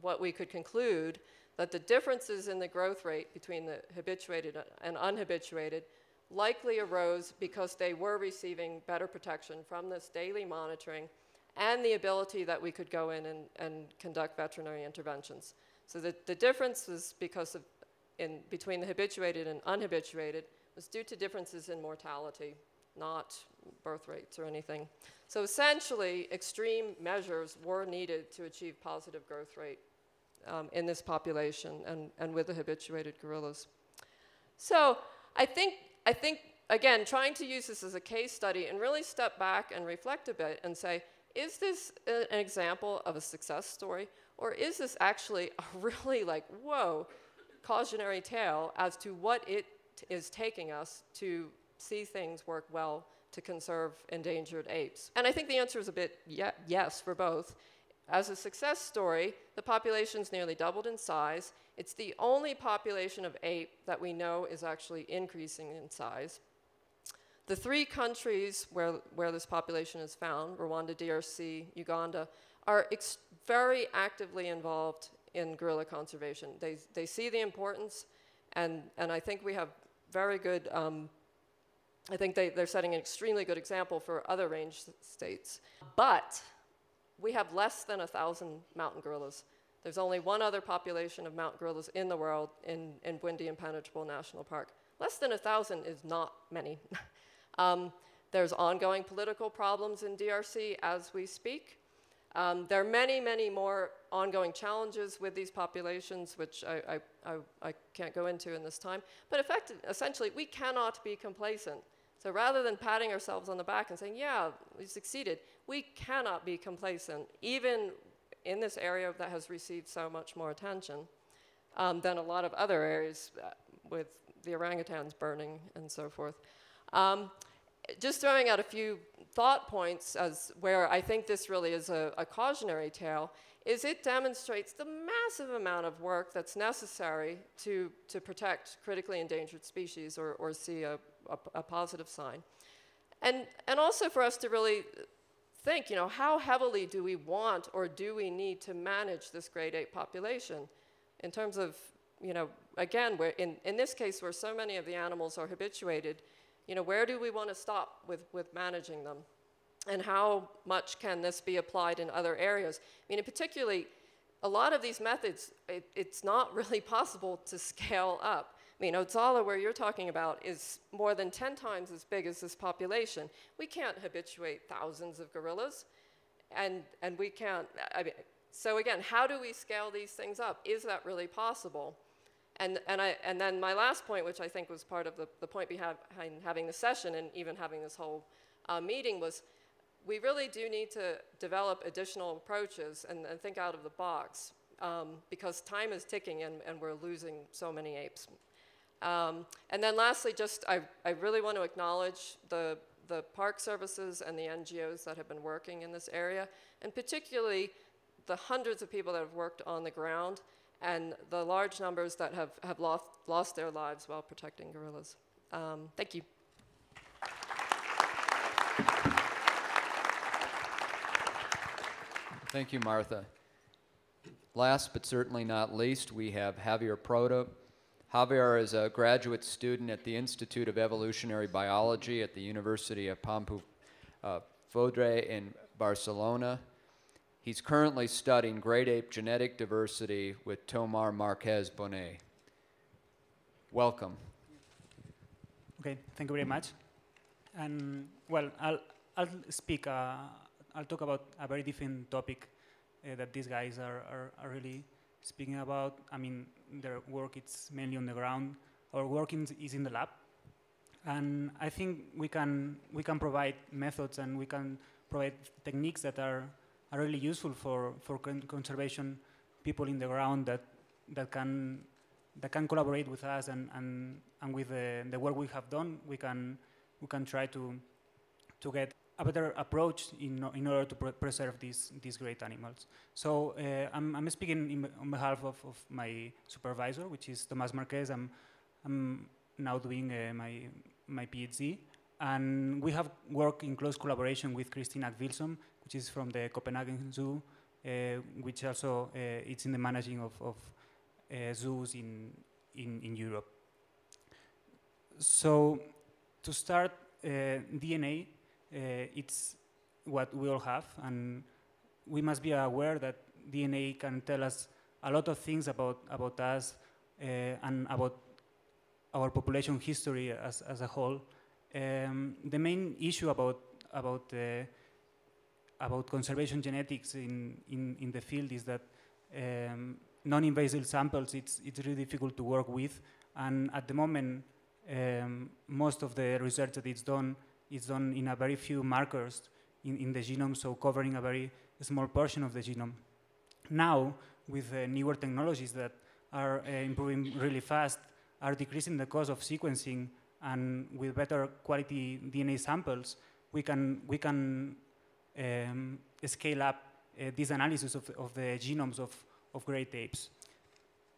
what we could conclude that the differences in the growth rate between the habituated and unhabituated likely arose because they were receiving better protection from this daily monitoring and the ability that we could go in and, and conduct veterinary interventions. So the, the difference was because of in between the habituated and unhabituated was due to differences in mortality, not birth rates or anything. So essentially, extreme measures were needed to achieve positive growth rate um, in this population and, and with the habituated gorillas. So I think I think, again, trying to use this as a case study and really step back and reflect a bit and say, is this a, an example of a success story? Or is this actually a really like, whoa, cautionary tale as to what it is taking us to see things work well to conserve endangered apes? And I think the answer is a bit ye yes for both. As a success story, the population's nearly doubled in size. It's the only population of ape that we know is actually increasing in size. The three countries where, where this population is found, Rwanda, DRC, Uganda, are very actively involved in gorilla conservation. They, they see the importance, and, and I think we have very good, um, I think they, they're setting an extremely good example for other range states. But we have less than a thousand mountain gorillas. There's only one other population of mountain gorillas in the world in, in Bwindi Impenetrable National Park. Less than a thousand is not many. um, there's ongoing political problems in DRC as we speak. Um, there are many, many more ongoing challenges with these populations, which I, I, I, I can't go into in this time. But effective, essentially, we cannot be complacent. So rather than patting ourselves on the back and saying, yeah, we succeeded, we cannot be complacent, even in this area that has received so much more attention um, than a lot of other areas uh, with the orangutans burning and so forth. Um, just throwing out a few thought points as where I think this really is a, a, cautionary tale is it demonstrates the massive amount of work that's necessary to, to protect critically endangered species or, or see a, a, a positive sign. And, and also for us to really think, you know, how heavily do we want or do we need to manage this great ape population in terms of, you know, again, in, in this case where so many of the animals are habituated, you know, where do we want to stop with, with managing them? And how much can this be applied in other areas? I mean, particularly, a lot of these methods, it, it's not really possible to scale up. I mean, Odzala, where you're talking about, is more than 10 times as big as this population. We can't habituate thousands of gorillas, and, and we can't, I mean, so again, how do we scale these things up? Is that really possible? And, and, I, and then my last point, which I think was part of the, the point behind having the session and even having this whole uh, meeting, was we really do need to develop additional approaches and, and think out of the box um, because time is ticking and, and, we're losing so many apes. Um, and then lastly, just I, I really want to acknowledge the, the park services and the NGOs that have been working in this area, and particularly the hundreds of people that have worked on the ground and the large numbers that have, have lost, lost their lives while protecting gorillas. Um, thank you. Thank you, Martha. Last but certainly not least, we have Javier Prado. Javier is a graduate student at the Institute of Evolutionary Biology at the University of Pompeu uh, Fabra in Barcelona. He's currently studying great ape genetic diversity with Tomas Marques-Bonet. Welcome. Okay, thank you very much. And well, I'll, I'll speak, uh, I'll talk about a very different topic uh, that these guys are, are, are, really speaking about. I mean, their work is mainly on the ground. Our work in, is in the lab. And I think we can, we can provide methods and we can provide techniques that are are really useful for, for con conservation people in the ground that, that, can, that can collaborate with us and, and, and with the, the work we have done, we can, we can try to, to get a better approach in, in order to pre preserve these, these great animals. So uh, I'm, I'm speaking in, on behalf of, of my supervisor, which is Tomas Marques. I'm, I'm now doing uh, my, my PhD. And we have worked in close collaboration with Christina Hvilsom, which is from the Copenhagen Zoo, uh, which also uh, it's in the managing of, of uh, zoos in, in, in Europe. So to start, DNA, it's what we all have, and we must be aware that DNA can tell us a lot of things about, about us uh, and about our population history as, as a whole. Um, the main issue about, about uh, about conservation genetics in, in, in the field is that um, non-invasive samples, it's, it's really difficult to work with. And at the moment, um, most of the research that is done is done in a very few markers in, in the genome, so covering a very small portion of the genome. Now, with uh, newer technologies that are uh, improving really fast, are decreasing the cost of sequencing, and with better quality DNA samples, we can, we can um, scale up uh, this analysis of, of the genomes of, of great apes.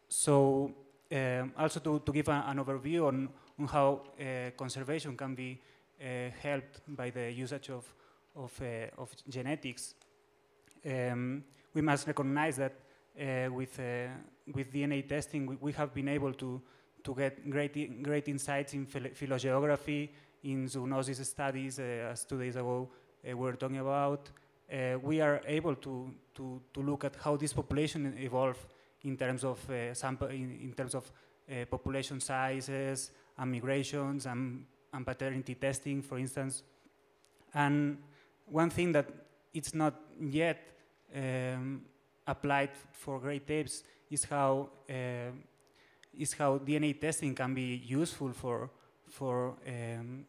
So um, also to, to give a, an overview on, on how uh, conservation can be helped by the usage of, of, uh, of genetics, um, we must recognize that uh, with, uh, with DNA testing, we, we, have been able to, to get great, great insights in phylogeography, in zoonosis studies, as two days ago uh, we were talking about, uh, we are able to, to, to look at how this population evolved in terms of uh, sample, in, in, terms of population sizes and migrations and, and paternity testing, for instance. And one thing that it's not yet um, applied for great apes is how uh, is how DNA testing can be useful for for um,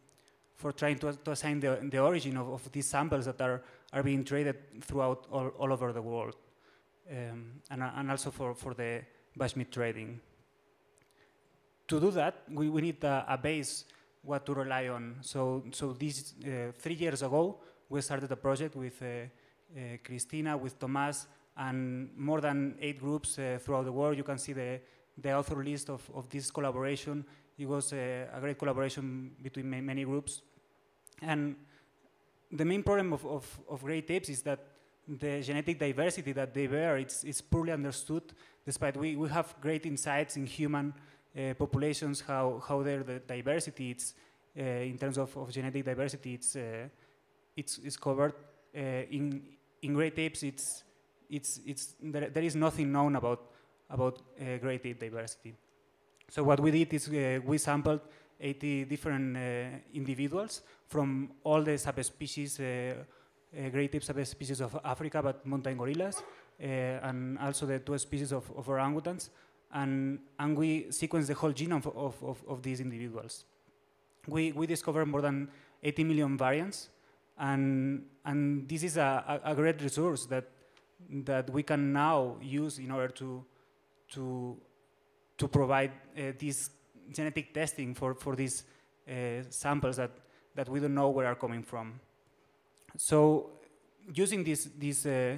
for trying to, to assign the, the origin of, of, these samples that are, are being traded throughout all, all over the world, um, and, and also for, for the bushmeat trading. To do that, we, we need a, a base what to rely on. So, so these uh, three years ago, we started a project with uh, uh, Christina, with Tomas, and more than eight groups uh, throughout the world. You can see the, the author list of, of this collaboration. It was a, great collaboration between ma many groups. And the main problem of, of, of great apes is that the genetic diversity that they bear it's, it's poorly understood, despite we, we have great insights in human uh, populations, how, how their the diversity, it's, uh, in terms of, of genetic diversity, it's, uh, it's, it's covered. Uh, in, in great apes, it's, it's, it's, there, there is nothing known about, about uh, great ape diversity. So what we did is we sampled 80 different individuals from all the subspecies, great ape subspecies of Africa, but mountain gorillas, and also the two species of, of orangutans. And, and we sequenced the whole genome of, of, of these individuals. We, we discovered more than 80 million variants, and, and this is a, a, a great resource that, that we can now use in order to, to, to provide uh, this genetic testing for, for these uh, samples that, that we don't know where are coming from. So using this, this, uh,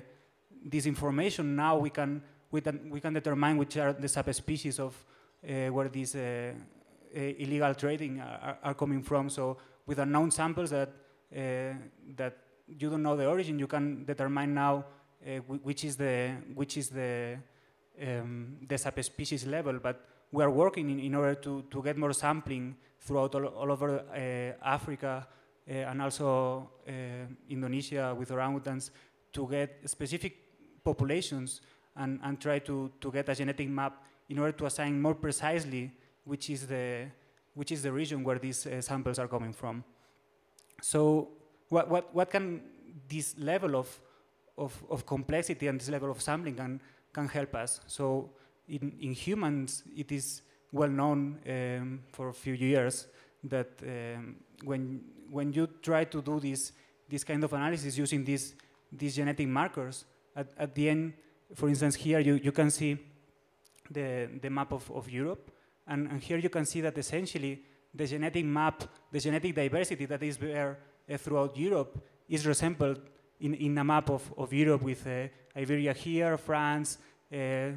this information now we can, we, can, we can determine which are the subspecies of uh, where these uh, uh, illegal trading are, are, coming from. So with unknown samples that, that you don't know the origin, you can determine now which is the, which is the, um, the subspecies level. But we are working in, in order to, to get more sampling throughout all, all over uh, Africa uh, and also uh, Indonesia with orangutans to get specific populations and, and try to, to get a genetic map in order to assign more precisely which is the, which is the region where these uh, samples are coming from. So what, what, what can this level of, of, of complexity and this level of sampling can, can help us? So in, in humans, it is well known um, for a few years that um, when, when you try to do this, this kind of analysis using these, these genetic markers, at, at the end, for instance, here you, you can see the, the map of, of Europe, and, and here you can see that essentially the genetic map, the genetic diversity that is there uh, throughout Europe is resembled in, in a map of, of Europe with uh, Iberia here, France, uh,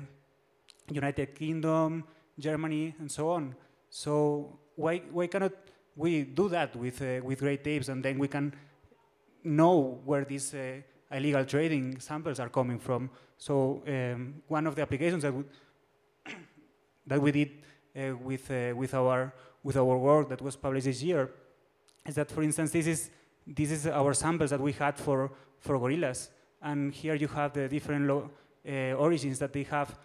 United Kingdom, Germany, and so on. So why, why cannot we do that with, uh, with great apes and then we can know where these uh, illegal trading samples are coming from? So um, one of the applications that we, that we did uh, with, uh, with, our, with our work that was published this year is that, for instance, this is, this is our samples that we had for, for gorillas. And here you have the different uh, origins that they have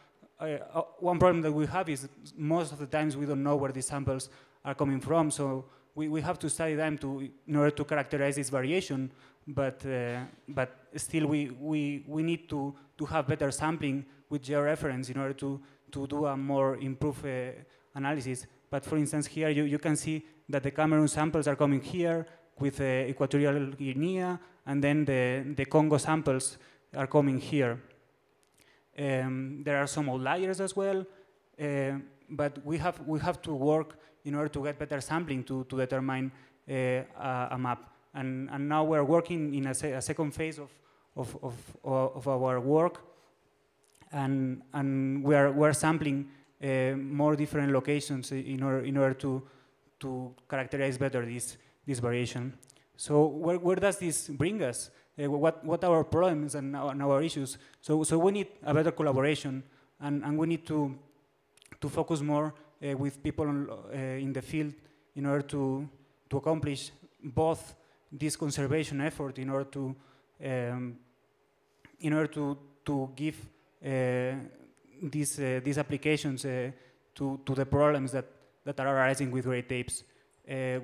uh, one problem that we have is most of the times we don't know where these samples are coming from, so we, we have to study them to, in order to characterize this variation, but, uh, but still we, we, we need to, to have better sampling with georeference in order to, to do a more improved uh, analysis. But for instance, here you, you can see that the Cameroon samples are coming here with uh, Equatorial Guinea, and then the, the Congo samples are coming here. Um, there are some outliers as well, uh, but we have, we have to work in order to get better sampling to, to determine uh, a, map. And, and now we're working in a, se a second phase of, of, of, of, our work, and, and we're, we're sampling uh, more different locations in order, in order to, to characterize better this, this variation. So where, where does this bring us? uh, what, what are our problems and our, and our, issues. So, so we need a better collaboration and, and we need to, to focus more uh, with people on, uh, in the field in order to, to accomplish both this conservation effort in order to, um, in order to, to give uh, these, uh, these applications uh, to, to the problems that, that are arising with great apes.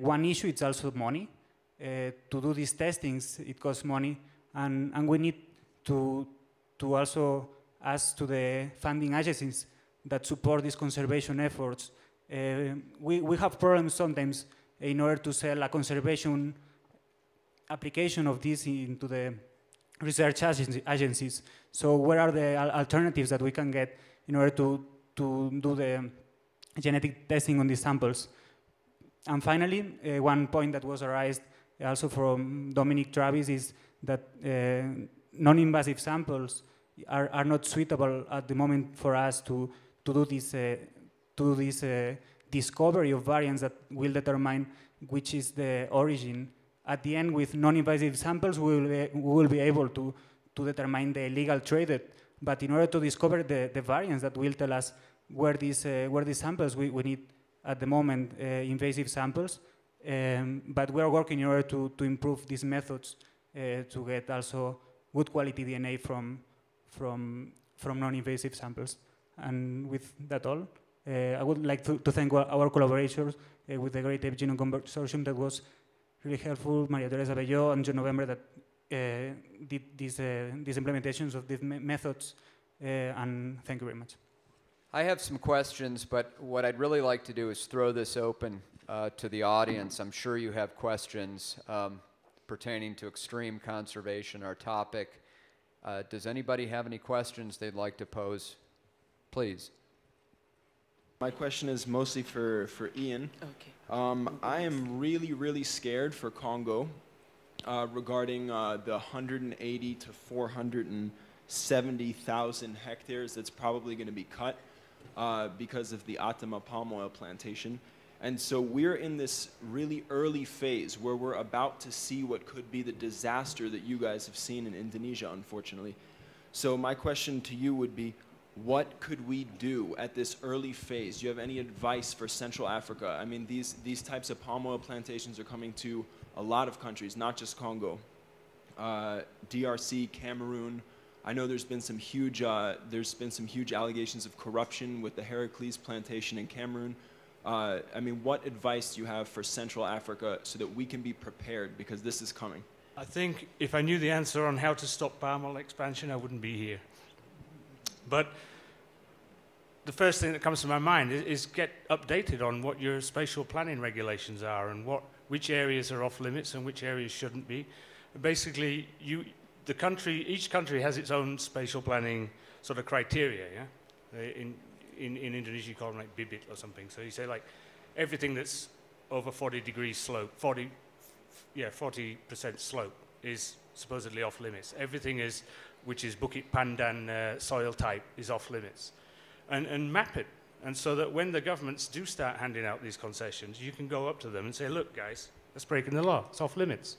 One issue is also money. To do these testings, it costs money, and, and we need to, to also ask to the funding agencies that support these conservation efforts. Uh, we, we have problems sometimes in order to sell a conservation application of this into the research agencies. So where are the alternatives that we can get in order to, to do the genetic testing on these samples? And finally, uh, one point that was raised also from Dominic Travis is that uh, non-invasive samples are, are not suitable at the moment for us to, to do this, to this discovery of variants that will determine which is the origin at the end, with non-invasive samples, we will, be, we will be able to, to determine the illegal trade. But in order to discover the, the variants that will tell us where these, uh, where these samples, we, we need at the moment uh, invasive samples. Um, but we are working in order to, to improve these methods uh, to get also good quality DNA from, from, from non-invasive samples. And with that all, uh, I would like to, to thank our collaborators uh, with the Great Ape Genome Consortium that was really helpful, Maria Teresa Belló and John November that uh, did these, these implementations of these me methods, and thank you very much. I have some questions, but what I'd really like to do is throw this open uh, to the audience. I'm sure you have questions um, pertaining to extreme conservation, our topic. Uh, does anybody have any questions they'd like to pose? Please. My question is mostly for, for Ian. Okay. Um, I am really, really scared for Congo uh, regarding uh, the 180 to 470,000 hectares that's probably going to be cut uh, because of the Atama palm oil plantation. And so we're in this really early phase where we're about to see what could be the disaster that you guys have seen in Indonesia, unfortunately. So my question to you would be, what could we do at this early phase? Do you have any advice for Central Africa? I mean, these, these types of palm oil plantations are coming to a lot of countries, not just Congo. Uh, DRC, Cameroon. I know there's been some huge uh, there's been some huge allegations of corruption with the Herakles plantation in Cameroon. Uh, I mean, what advice do you have for Central Africa so that we can be prepared because this is coming? I think if I knew the answer on how to stop palm oil expansion, I wouldn't be here. But the first thing that comes to my mind is, is, get updated on what your spatial planning regulations are and what, which areas are off limits and which areas shouldn't be. Basically, you, the country, each country has its own spatial planning sort of criteria. Yeah? Uh, in, in, in Indonesia, you call them like bibit or something. So you say like everything that's over 40 degrees slope, 40, yeah, 40% slope is supposedly off limits. Everything is, which is Bukit Pandan uh, soil type, is off limits and, and map it. And so that when the governments do start handing out these concessions, you can go up to them and say, look, guys, that's breaking the law. It's off limits.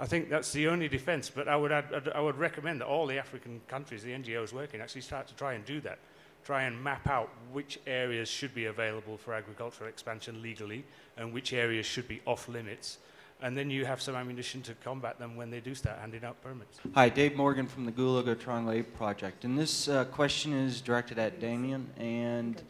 I think that's the only defense, but I would, add, I would recommend that all the African countries, the NGOs working, actually start to try and do that. Try and map out which areas should be available for agricultural expansion legally and which areas should be off limits and then you have some ammunition to combat them when they do start handing out permits. Hi, Dave Morgan from the Goualougo Triangle Ape Project. And this uh, question is directed at Damien. And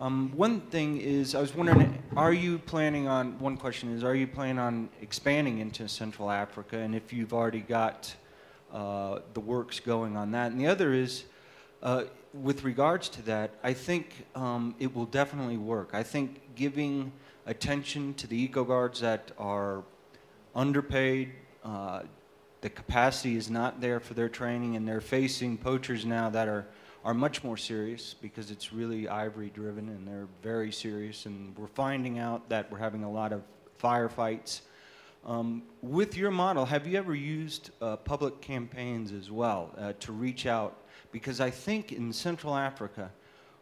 um, one thing is, I was wondering, are you planning on, one question is, are you planning on expanding into Central Africa? And if you've already got uh, the works going on that. And the other is, uh, with regards to that, I think um, it will definitely work. I think giving attention to the eco guards that are underpaid. Uh, the capacity is not there for their training, and they're facing poachers now that are, are much more serious because it's really ivory driven and they're very serious. And we're finding out that we're having a lot of firefights. Um, with your model, have you ever used uh, public campaigns as well uh, to reach out? Because I think in Central Africa,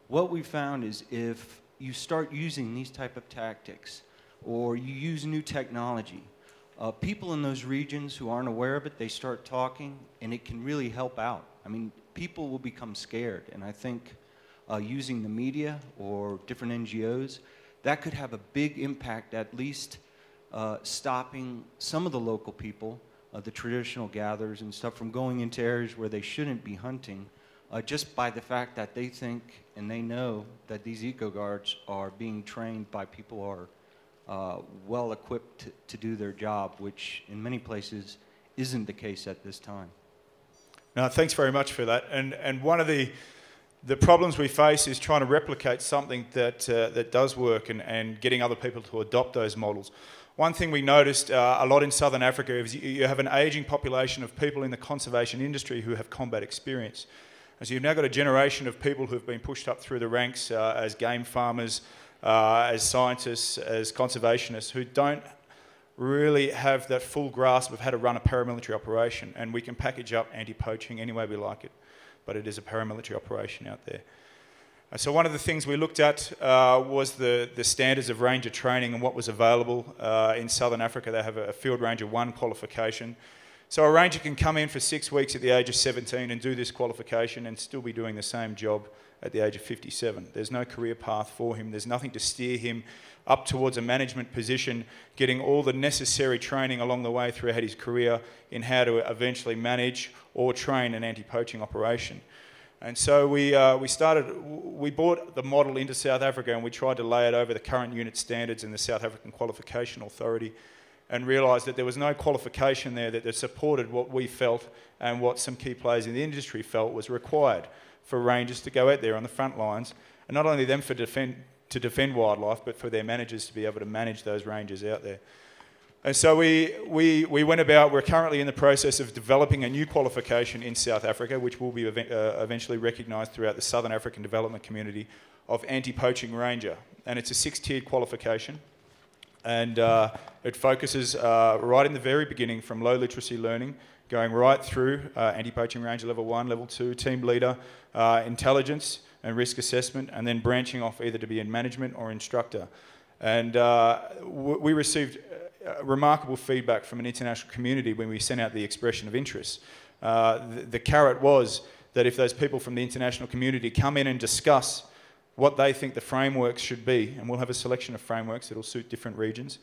what we found is if you start using these type of tactics or you use new technology, uh, people in those regions who aren't aware of it, they start talking, and it can really help out. I mean, people will become scared, and I think uh, using the media or different NGOs, that could have a big impact, at least uh, stopping some of the local people, uh, the traditional gatherers and stuff, from going into areas where they shouldn't be hunting uh, just by the fact that they think and they know that these eco guards are being trained by people who are uh, well equipped to, to do their job, which in many places isn't the case at this time. No, thanks very much for that. And, and one of the, the problems we face is trying to replicate something that, uh, that does work and, and getting other people to adopt those models. One thing we noticed uh, a lot in southern Africa is you have an aging population of people in the conservation industry who have combat experience. And so you've now got a generation of people who've been pushed up through the ranks uh, as game farmers, uh, as scientists, as conservationists, who don't really have that full grasp of how to run a paramilitary operation. And we can package up anti-poaching any way we like it, but it is a paramilitary operation out there. Uh, so one of the things we looked at uh, was the, the standards of ranger training and what was available. Uh, in Southern Africa, they have a, a Field Ranger 1 qualification. So a ranger can come in for six weeks at the age of 17 and do this qualification and still be doing the same job at the age of 57. There's no career path for him. There's nothing to steer him up towards a management position, getting all the necessary training along the way throughout his career in how to eventually manage or train an anti-poaching operation. And so we, uh, we started, we brought the model into South Africa and we tried to lay it over the current unit standards in the South African Qualification Authority and realised that there was no qualification there that, that supported what we felt and what some key players in the industry felt was required for rangers to go out there on the front lines, and not only them for defend, to defend wildlife, but for their managers to be able to manage those rangers out there. And so we, we, we went about, we're currently in the process of developing a new qualification in South Africa, which will be uh, eventually recognised throughout the Southern African Development Community of anti-poaching ranger. And it's a six-tiered qualification. And uh, it focuses uh, right in the very beginning from low literacy learning, going right through uh, anti-poaching ranger level one, level two, team leader, uh, intelligence and risk assessment, and then branching off either to be in management or instructor. And uh, we received uh, remarkable feedback from an international community when we sent out the expression of interest. Uh, the, the carrot was that if those people from the international community come in and discuss what they think the frameworks should be, and we'll have a selection of frameworks that will suit different regions,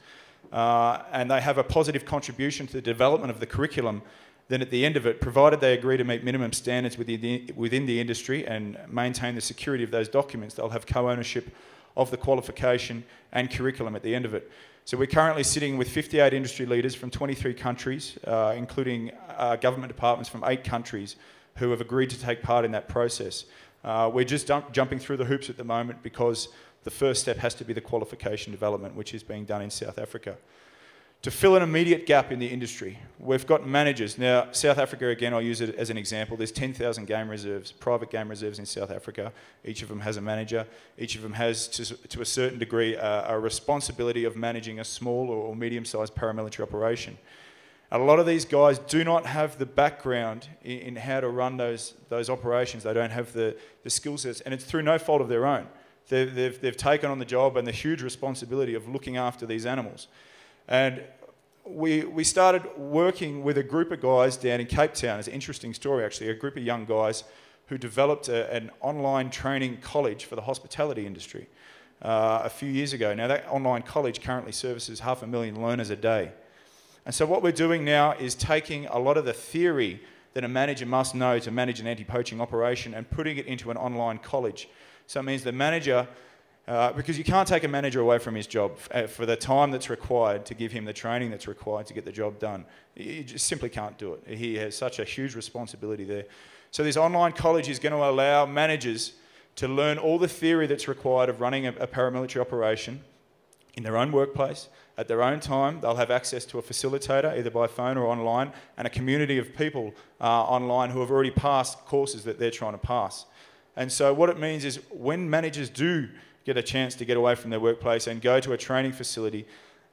uh, and they have a positive contribution to the development of the curriculum, then at the end of it, provided they agree to meet minimum standards within the, within the industry and maintain the security of those documents, they'll have co-ownership of the qualification and curriculum at the end of it. So we're currently sitting with 58 industry leaders from 23 countries, uh, including uh, government departments from eight countries who have agreed to take part in that process. Uh, we're just jumping through the hoops at the moment because the first step has to be the qualification development, which is being done in South Africa to fill an immediate gap in the industry. We've got managers. Now, South Africa, again, I'll use it as an example. There's 10,000 game reserves, private game reserves in South Africa. Each of them has a manager. Each of them has, to, to a certain degree, uh, a responsibility of managing a small or medium-sized paramilitary operation. A lot of these guys do not have the background in, in, how to run those, those operations. They don't have the, the skill sets, and it's through no fault of their own. They've, they've, they've taken on the job and the huge responsibility of looking after these animals. And we, we started working with a group of guys down in Cape Town. It's an interesting story, actually. A group of young guys who developed a, an online training college for the hospitality industry uh, a few years ago. Now, that online college currently services half a million learners a day. And so, what we're doing now is taking a lot of the theory that a manager must know to manage an anti poaching operation and putting it into an online college. So, it means the manager uh, because you can't take a manager away from his job uh, for the time that's required to give him the training that's required to get the job done. You just simply can't do it. He has such a huge responsibility there. So this online college is going to allow managers to learn all the theory that's required of running a, a paramilitary operation in their own workplace, at their own time. They'll have access to a facilitator, either by phone or online, and a community of people uh, online who have already passed courses that they're trying to pass. And so what it means is when managers do get a chance to get away from their workplace and go to a training facility,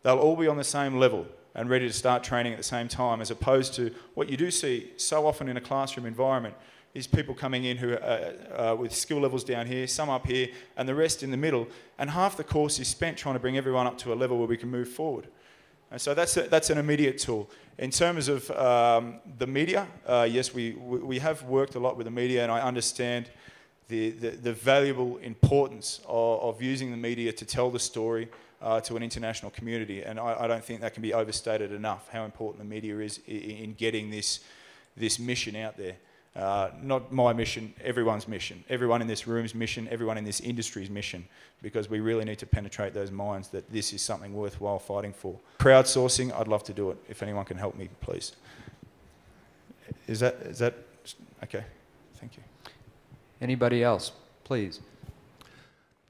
they'll all be on the same level and ready to start training at the same time, as opposed to what you do see so often in a classroom environment is people coming in who are uh, with skill levels down here, some up here, and the rest in the middle. And half the course is spent trying to bring everyone up to a level where we can move forward. And so that's, a, that's an immediate tool. In terms of um, the media, uh, yes, we, we have worked a lot with the media, and I understand the, the, the valuable importance of, of, using the media to tell the story uh, to an international community. And I, I, don't think that can be overstated enough, how important the media is in, in getting this, this mission out there. Uh, not my mission, everyone's mission. Everyone in this room's mission, everyone in this industry's mission, because we really need to penetrate those minds that this is something worthwhile fighting for. Crowdsourcing, I'd love to do it. If anyone can help me, please. Is that, is that, okay, thank you. Anybody else? Please.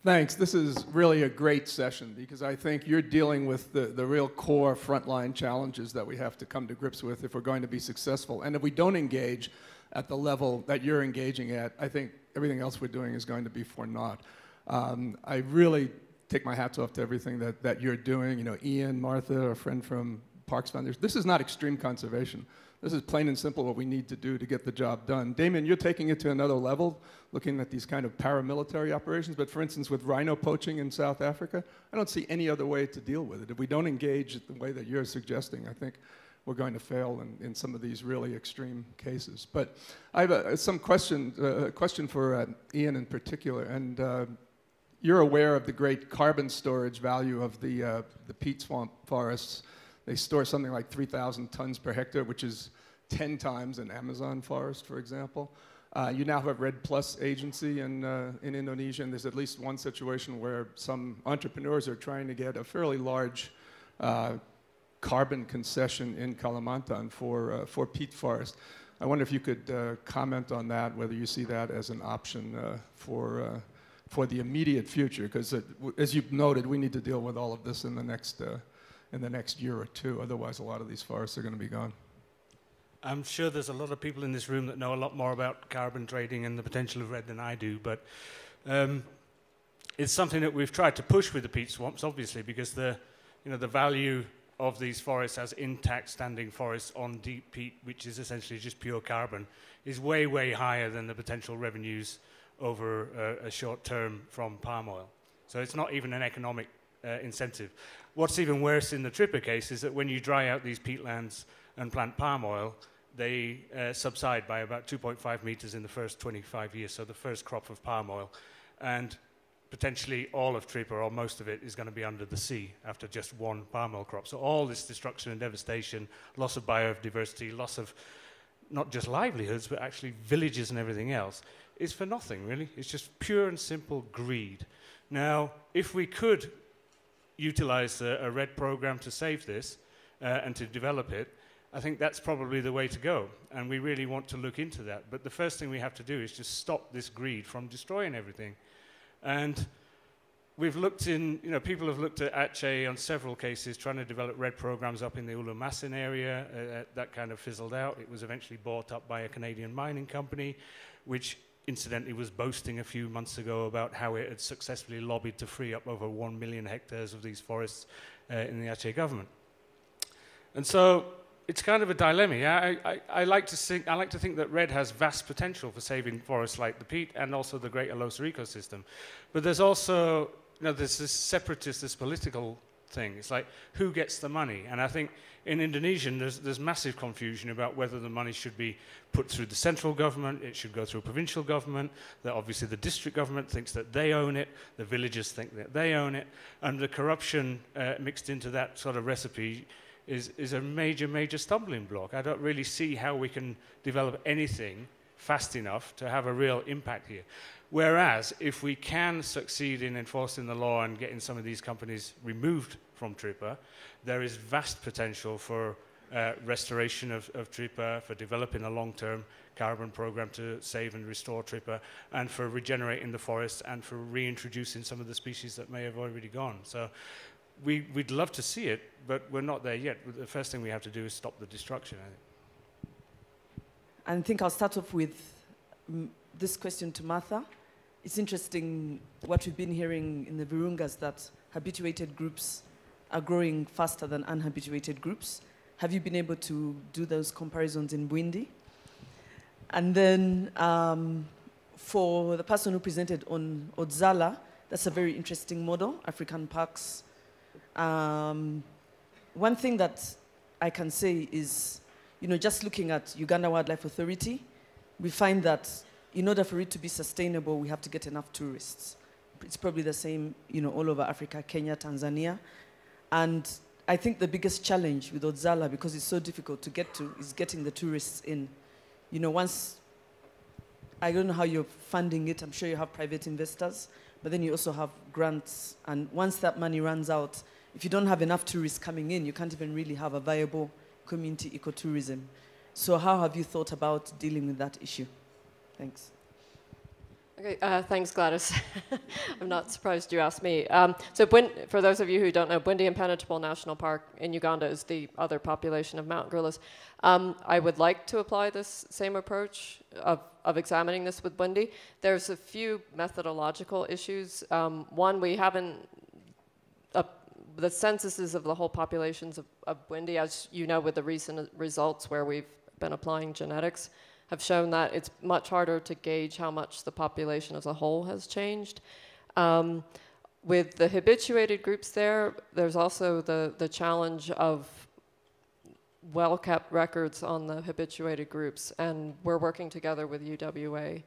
Thanks. This is really a great session because I think you're dealing with the, the real core frontline challenges that we have to come to grips with if we're going to be successful. And if we don't engage, at the level that you're engaging at, I think everything else we're doing is going to be for naught. Um, I really take my hats off to everything that, that you're doing. You know, Ian, Martha, a friend from Parks Foundation. This is not extreme conservation. This is plain and simple what we need to do to get the job done. Damien, you're taking it to another level, looking at these kind of paramilitary operations. But for instance, with rhino poaching in South Africa, I don't see any other way to deal with it. If we don't engage the way that you're suggesting, I think we're going to fail in, in some of these really extreme cases. But I have a, some question, uh, question for uh, Ian in particular. And uh, you're aware of the great carbon storage value of the, uh, the peat swamp forests. They store something like 3,000 tons per hectare, which is 10 times an Amazon forest, for example. Uh, you now have a REDD Plus agency in, uh, in Indonesia, and there's at least one situation where some entrepreneurs are trying to get a fairly large uh, carbon concession in Kalimantan for, uh, for peat forest. I wonder if you could uh, comment on that, whether you see that as an option uh, for, for the immediate future, because as you've noted, we need to deal with all of this in the next, in the next year or two. Otherwise, a lot of these forests are going to be gone. I'm sure there's a lot of people in this room that know a lot more about carbon trading and the potential of REDD than I do, but um, it's something that we've tried to push with the peat swamps, obviously, because the, you know, the value of these forests as intact standing forests on deep peat, which is essentially just pure carbon, is way, way higher than the potential revenues over a short term from palm oil. So it's not even an economic uh, incentive. What's even worse in the Tripa case is that when you dry out these peatlands and plant palm oil, they uh, subside by about 2.5 meters in the first 25 years, so the first crop of palm oil. And potentially all of Tripa or most of it is going to be under the sea after just one palm oil crop. So all this destruction and devastation, loss of biodiversity, loss of not just livelihoods, but actually villages and everything else, is for nothing, really. It's just pure and simple greed. Now, if we could utilize a, a REDD program to save this uh, and to develop it, I think that's probably the way to go. And we really want to look into that. But the first thing we have to do is just stop this greed from destroying everything. And we've looked in, you know, people have looked at Aceh on several cases, trying to develop REDD programs up in the Ulu area. Uh, uh, that kind of fizzled out. It was eventually bought up by a Canadian mining company, which incidentally was boasting a few months ago about how it had successfully lobbied to free up over 1 million hectares of these forests uh, in the Aceh government. And so it's kind of a dilemma. I, I, I, like to think, I like to think that REDD has vast potential for saving forests like the peat and also the Great Leuser ecosystem. But there's also, you know, there's this separatist, this political thing. It's like, who gets the money? And I think in Indonesian, there's, there's massive confusion about whether the money should be put through the central government, it should go through a provincial government, that obviously the district government thinks that they own it, the villagers think that they own it, and the corruption uh, mixed into that sort of recipe is, is a major, major stumbling block. I don't really see how we can develop anything fast enough to have a real impact here. Whereas, if we can succeed in enforcing the law and getting some of these companies removed from Tripa, there is vast potential for uh, restoration of, of for developing a long-term carbon program to save and restore Tripa, and for regenerating the forests and for reintroducing some of the species that may have already gone. So we, would love to see it, but we're not there yet. The first thing we have to do is stop the destruction. I think. I think I'll start off with mm, this question to Martha. It's interesting what we've been hearing in the Virungas that habituated groups are growing faster than unhabituated groups. Have you been able to do those comparisons in Bwindi? And then um, for the person who presented on Odzala, that's a very interesting model, African parks um, one thing that I can say is, you know, just looking at Uganda Wildlife Authority, we find that in order for it to be sustainable, we have to get enough tourists. It's probably the same, you know, all over Africa, Kenya, Tanzania. And I think the biggest challenge with Odzala, because it's so difficult to get to, is getting the tourists in. You know, once I don't know how you're funding it. I'm sure you have private investors, but then you also have grants. And once that money runs out, if you don't have enough tourists coming in, you can't even really have a viable community ecotourism. So, how have you thought about dealing with that issue? Thanks. Okay, uh, thanks, Gladys. I'm not surprised you asked me. Um, so, for those of you who don't know, Bwindi Impenetrable National Park in Uganda is the other population of mountain gorillas. Um, I would like to apply this same approach of, of examining this with Bwindi. There's a few methodological issues. Um, one, we haven't uh, the censuses of the whole populations of, of Bwindi, as you know, with the recent results where we've been applying genetics, have shown that it's much harder to gauge how much the population as a whole has changed. Um, with the habituated groups there, there's also the, the challenge of well-kept records on the habituated groups, and we're working together with UWA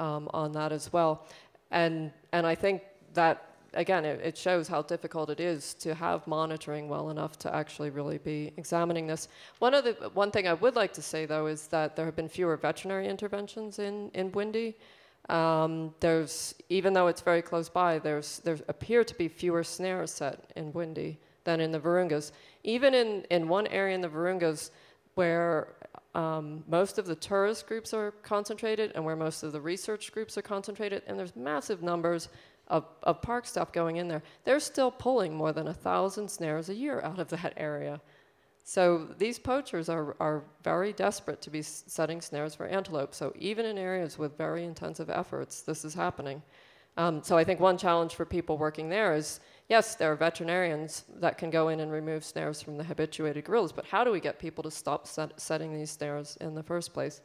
um, on that as well. And, and I think that again, it, it, shows how difficult it is to have monitoring well enough to actually really be examining this. One of the one thing I would like to say though is that there have been fewer veterinary interventions in in Bwindi. Um, there's even though it's very close by, there's there appear to be fewer snares set in Bwindi than in the Virungas. Even in in one area in the Virungas where um, most of the tourist groups are concentrated and where most of the research groups are concentrated, and there's massive numbers of, of park stuff going in there, they're still pulling more than a thousand snares a year out of that area. So these poachers are, are very desperate to be setting snares for antelope. So even in areas with very intensive efforts, this is happening. Um, so I think one challenge for people working there is, yes, there are veterinarians that can go in and remove snares from the habituated gorillas, but how do we get people to stop set, setting these snares in the first place?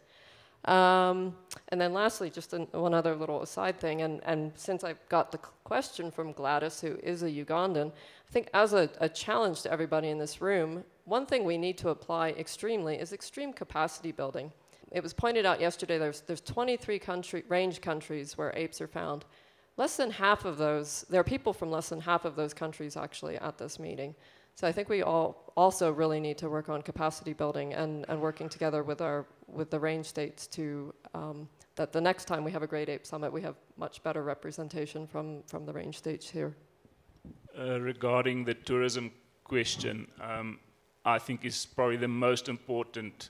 Um, and then lastly, just an, one other little aside thing, and, and since I got the question from Gladys, who is a Ugandan, I think as a, a challenge to everybody in this room, one thing we need to apply extremely is extreme capacity building. It was pointed out yesterday there's, there's 23 country, range countries where apes are found. Less than half of those, there are people from less than half of those countries actually at this meeting. So I think we all also really need to work on capacity building and, and working together with our with the range states to um, that the next time we have a Great Ape Summit, we have much better representation from, from the range states here. Uh, regarding the tourism question, um, I think is probably the most important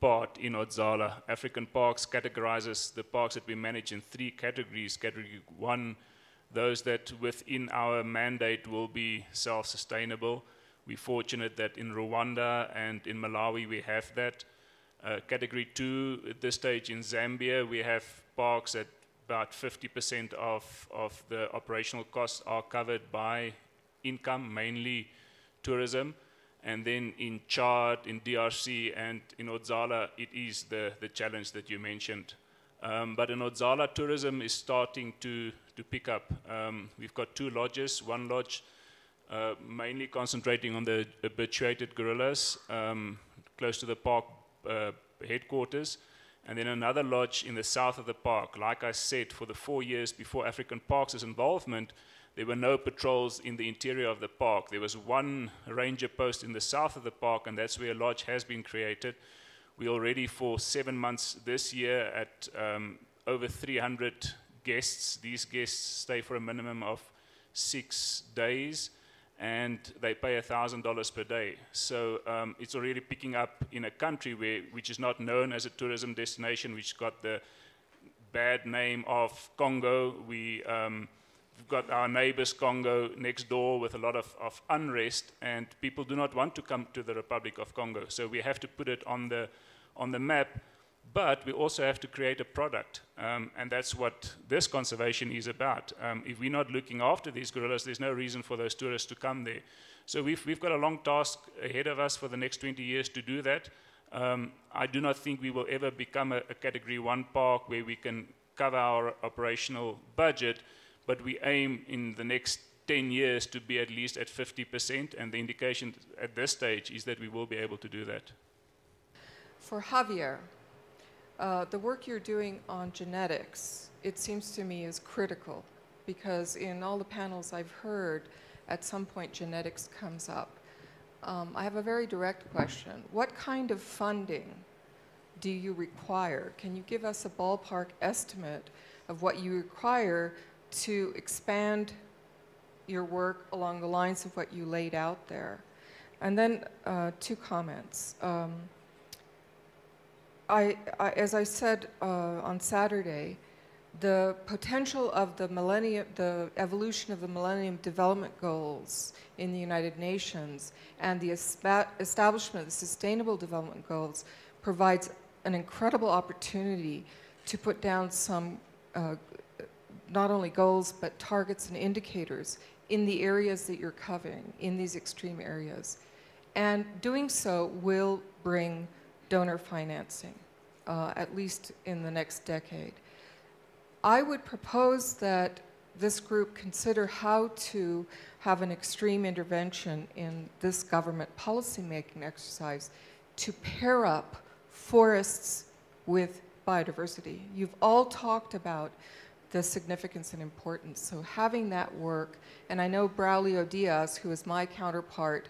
part in Odzala. African Parks categorizes the parks that we manage in three categories. Category one those that within our mandate will be self-sustainable. We're fortunate that in Rwanda and in Malawi we have that. Uh, category two, at this stage in Zambia, we have parks at about 50% of, of the operational costs are covered by income, mainly tourism. And then in Chad, in DRC, and in Odzala, it is the, the challenge that you mentioned. Um, but in Odzala, tourism is starting to, to pick up. Um, we've got two lodges, one lodge uh, mainly concentrating on the habituated gorillas um, close to the park uh, headquarters, and then another lodge in the south of the park. Like I said, for the four years before African Parks' involvement, there were no patrols in the interior of the park. There was one ranger post in the south of the park, and that's where a lodge has been created. We already, for seven months this year, at um, over 300 guests. These guests stay for a minimum of six days and they pay $1,000 per day. So um, it's already picking up in a country where, which is not known as a tourism destination, which got the bad name of Congo. We, um, we've got our neighbors Congo next door with a lot of, of unrest, and people do not want to come to the Republic of Congo. So we have to put it on the, on the map but we also have to create a product, um, and that's what this conservation is about. Um, if we're not looking after these gorillas, there's no reason for those tourists to come there. So we've, we've got a long task ahead of us for the next 20 years to do that. Um, I do not think we will ever become a, a Category 1 park where we can cover our operational budget, but we aim in the next 10 years to be at least at 50%, and the indication at this stage is that we will be able to do that. For Javier, uh, the work you're doing on genetics, it seems to me, is critical because in all the panels I've heard, at some point genetics comes up. Um, I have a very direct question. What kind of funding do you require? Can you give us a ballpark estimate of what you require to expand your work along the lines of what you laid out there? And then uh, two comments. Um, I, I, as I said uh, on Saturday, the potential of the millennium, the evolution of the Millennium Development Goals in the United Nations and the establishment of the Sustainable Development Goals provides an incredible opportunity to put down some uh, not only goals but targets and indicators in the areas that you're covering, in these extreme areas. And doing so will bring donor financing, uh, at least in the next decade. I would propose that this group consider how to have an extreme intervention in this government policymaking exercise to pair up forests with biodiversity. You've all talked about the significance and importance. So having that work, and I know Braulio Dias, who is my counterpart,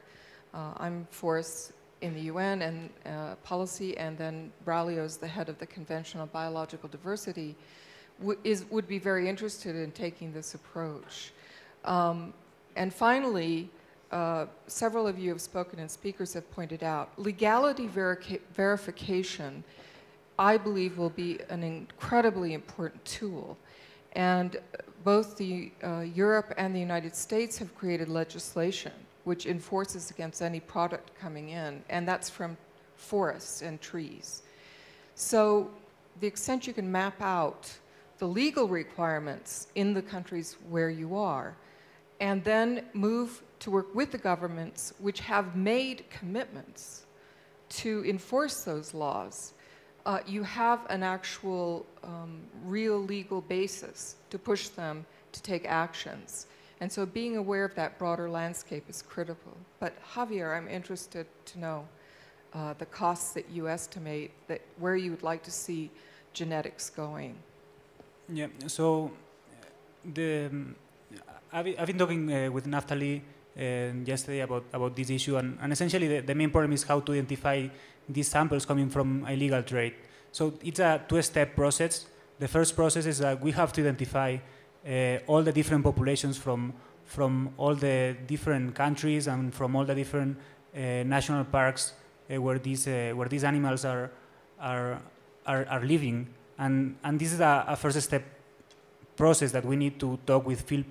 uh, I'm forests in the UN and uh, policy, and then Braulio is the head of the Convention on Biological Diversity, is, would be very interested in taking this approach. Um, and finally, uh, several of you have spoken and speakers have pointed out, legality verification, I believe, will be an incredibly important tool. And both the uh, Europe and the United States have created legislation which enforces against any product coming in, and that's from forests and trees. So the extent you can map out the legal requirements in the countries where you are, and then move to work with the governments which have made commitments to enforce those laws, uh, you have an actual um, real legal basis to push them to take actions. And so being aware of that broader landscape is critical. But Javier, I'm interested to know uh, the costs that you estimate, that where you would like to see genetics going. Yeah, so the, um, I've, I've, been talking uh, with Naftali uh, yesterday about, about this issue, and, and essentially the, the, main problem is how to identify these samples coming from illegal trade. So it's a two-step process. The first process is that we have to identify uh, all the different populations from, from all the different countries and from all the different uh, national parks uh, where, these, where these animals are, are, are, are living. And, and this is a, a first step process that we need to talk with field,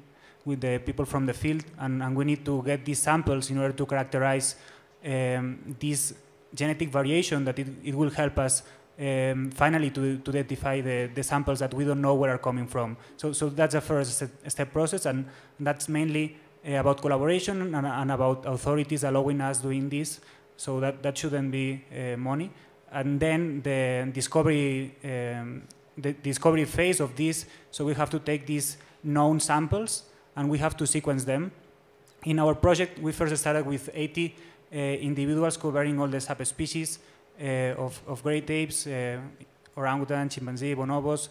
with the people from the field, and, and we need to get these samples in order to characterize um, this genetic variation that it, it will help us um, finally to, to identify the, the samples that we don't know where are coming from. So, so that's the first step, step process, and that's mainly uh, about collaboration and, and, about authorities allowing us doing this. So that, that shouldn't be uh, money. And then the discovery, um, the discovery phase of this, so we have to take these known samples and we have to sequence them. In our project, we first started with 80 uh, individuals covering all the subspecies of, of great apes, uh, orangutan, chimpanzee, bonobos,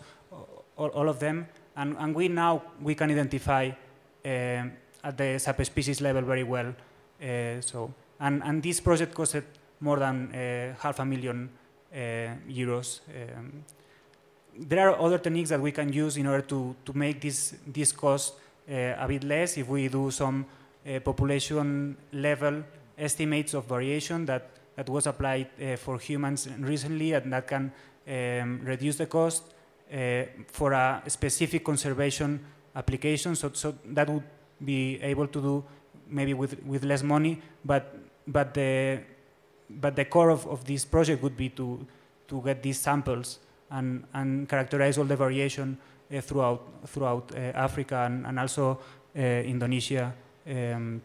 all, all, of them. And, and we now, we can identify uh, at the subspecies level very well. so, and, and this project costed more than half a million euros. Um, there are other techniques that we can use in order to, to make this, this cost uh, a bit less if we do some uh, population level estimates of variation that that was applied uh, for humans recently and that can um, reduce the cost uh, for a specific conservation application. So, so that would be able to do maybe with, with less money, but, but, the, but the core of, of this project would be to, to get these samples and, and characterize all the variation uh, throughout, throughout uh, Africa and, and also uh, Indonesia, um,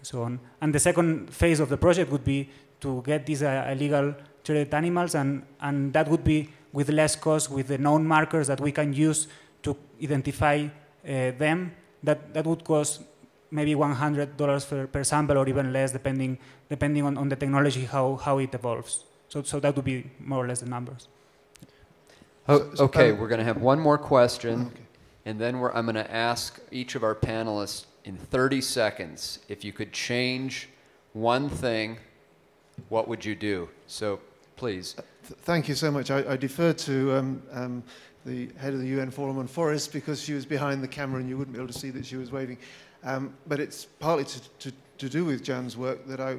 so on. And the second phase of the project would be to get these uh, illegal traded animals, and, and that would be with less cost, with the known markers that we can use to identify uh, them. That, that would cost maybe $100 per, per sample or even less, depending, depending on, on the technology, how, how it evolves. So, so that would be more or less the numbers. Oh, okay, we're going to have one more question, okay. and then I'm going to ask each of our panelists in 30 seconds if you could change one thing what would you do? So Please. Thank you so much. I, I to um, um, the head of the UN Forum on Forests because she was behind the camera and you wouldn't be able to see that she was waving. Um, but it's partly to, to, to do with Jan's work that I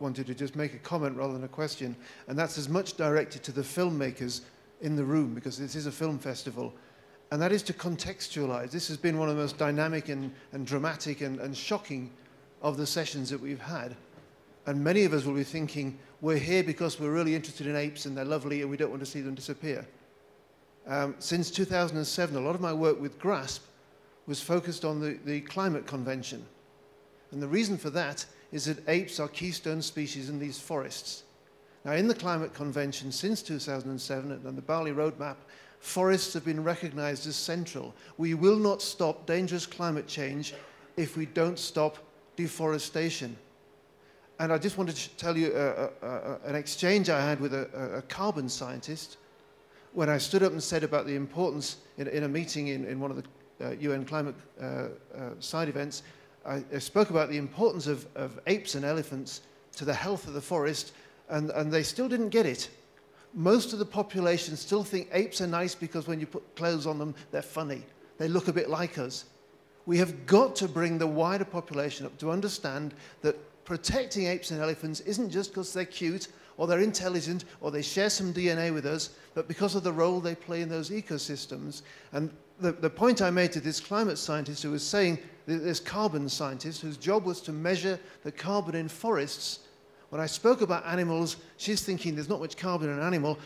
wanted to just make a comment rather than a question. And that's as much directed to the filmmakers in the room because this is a film festival. And that is to contextualize. This has been one of the most dynamic and, and dramatic and, and shocking of the sessions that we've had. And many of us will be thinking, we're here because we're really interested in apes and they're lovely and we don't want to see them disappear. Um, since 2007, a lot of my work with GRASP was focused on the, the climate convention. And the reason for that is that apes are keystone species in these forests. Now, in the climate convention since 2007 and the Bali Roadmap, forests have been recognized as central. We will not stop dangerous climate change if we don't stop deforestation. And I just wanted to tell you uh, uh, uh, an exchange I had with a, a, carbon scientist when I stood up and said about the importance in, in a meeting in, in one of the UN climate side events. I, I, spoke about the importance of, of apes and elephants to the health of the forest, and, and they still didn't get it. Most of the population still think apes are nice because when you put clothes on them, they're funny. They look a bit like us. We have got to bring the wider population up to understand that protecting apes and elephants isn't just because they're cute or they're intelligent or they share some DNA with us, but because of the role they play in those ecosystems. And the, the point I made to this climate scientist who was saying, this carbon scientist whose job was to measure the carbon in forests, when I spoke about animals, she's thinking there's not much carbon in an animal.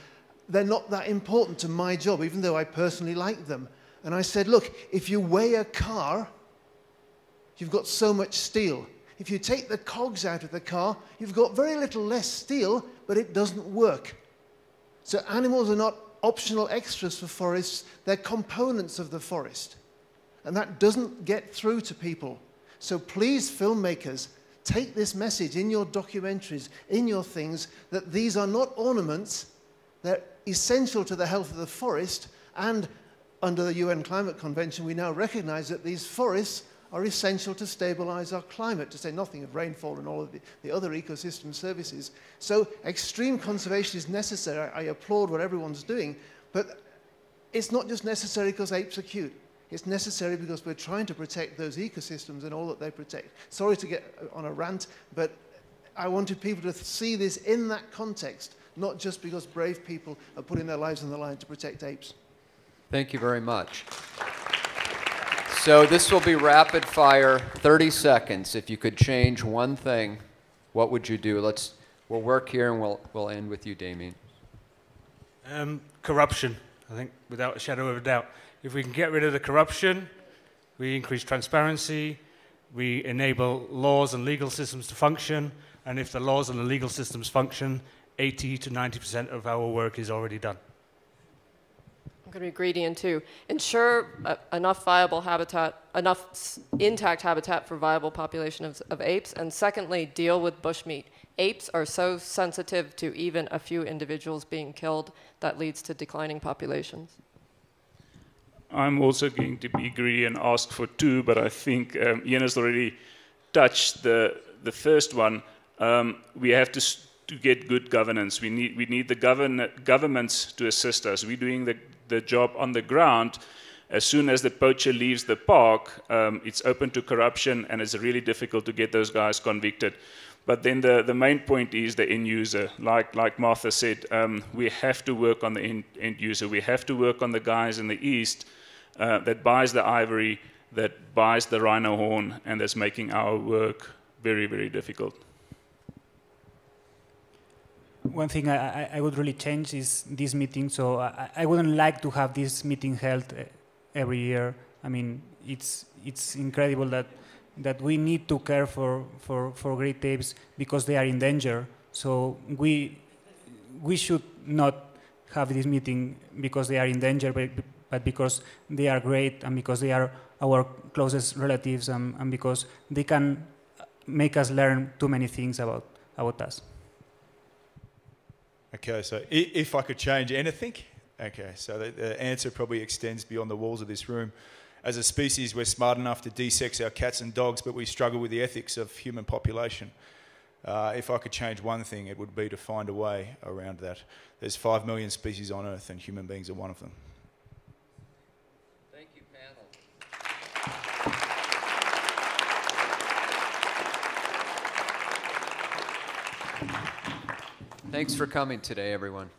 They're not that important to my job, even though I personally like them. And I said, look, if you weigh a car, you've got so much steel. If you take the cogs out of the car, you've got very little less steel, but it doesn't work. So animals are not optional extras for forests, they're components of the forest. And that doesn't get through to people. So please, filmmakers, take this message in your documentaries, in your things, that these are not ornaments, they're essential to the health of the forest. And under the UN Climate Convention, we now recognize that these forests are essential to stabilize our climate, to say nothing of rainfall and all of the, the other ecosystem services. So extreme conservation is necessary. I, I applaud what everyone's doing, but it's not just necessary because apes are cute. It's necessary because we're trying to protect those ecosystems and all that they protect. Sorry to get uh, on a rant, but I wanted people to see this in that context, not just because brave people are putting their lives on the line to protect apes. Thank you very much. So this will be rapid fire, 30 seconds. If you could change one thing, what would you do? Let's, we'll work here and we'll, we'll end with you, Damien. Um, corruption, I think, without a shadow of a doubt. If we can get rid of the corruption, we increase transparency, we enable laws and legal systems to function, and if the laws and the legal systems function, 80 to 90% of our work is already done going to be greedy in two. Ensure uh, enough viable habitat, enough intact habitat for viable population of, of apes. And secondly, deal with bushmeat. Apes are so sensitive to even a few individuals being killed that leads to declining populations. I'm also going to be greedy and ask for two, but I think um, Ian has already touched the, the first one. Um, we have to, to get good governance. We need, we need the govern, governments to assist us. We're doing the the job on the ground, as soon as the poacher leaves the park, um, it's open to corruption and it's really difficult to get those guys convicted. But then the, the main point is the end user. Like, like Martha said, um, we have to work on the end, end, user. We have to work on the guys in the East uh, that buys the ivory, that buys the rhino horn, and that's making our work very, very difficult. One thing I, I, would really change is this meeting. So I, I wouldn't like to have this meeting held uh, every year. I mean, it's it's incredible that that we need to care for for for great apes because they are in danger. So we we should not have this meeting because they are in danger, but, but because they are great and because they are our closest relatives and, and because they can make us learn too many things about about us. Okay, so if I could change anything, okay, so the, the, answer probably extends beyond the walls of this room. As a species, we're smart enough to desex our cats and dogs, but we struggle with the ethics of human population. Uh, if I could change one thing, it would be to find a way around that. There's five million species on Earth, and human beings are one of them. Thanks for coming today, everyone.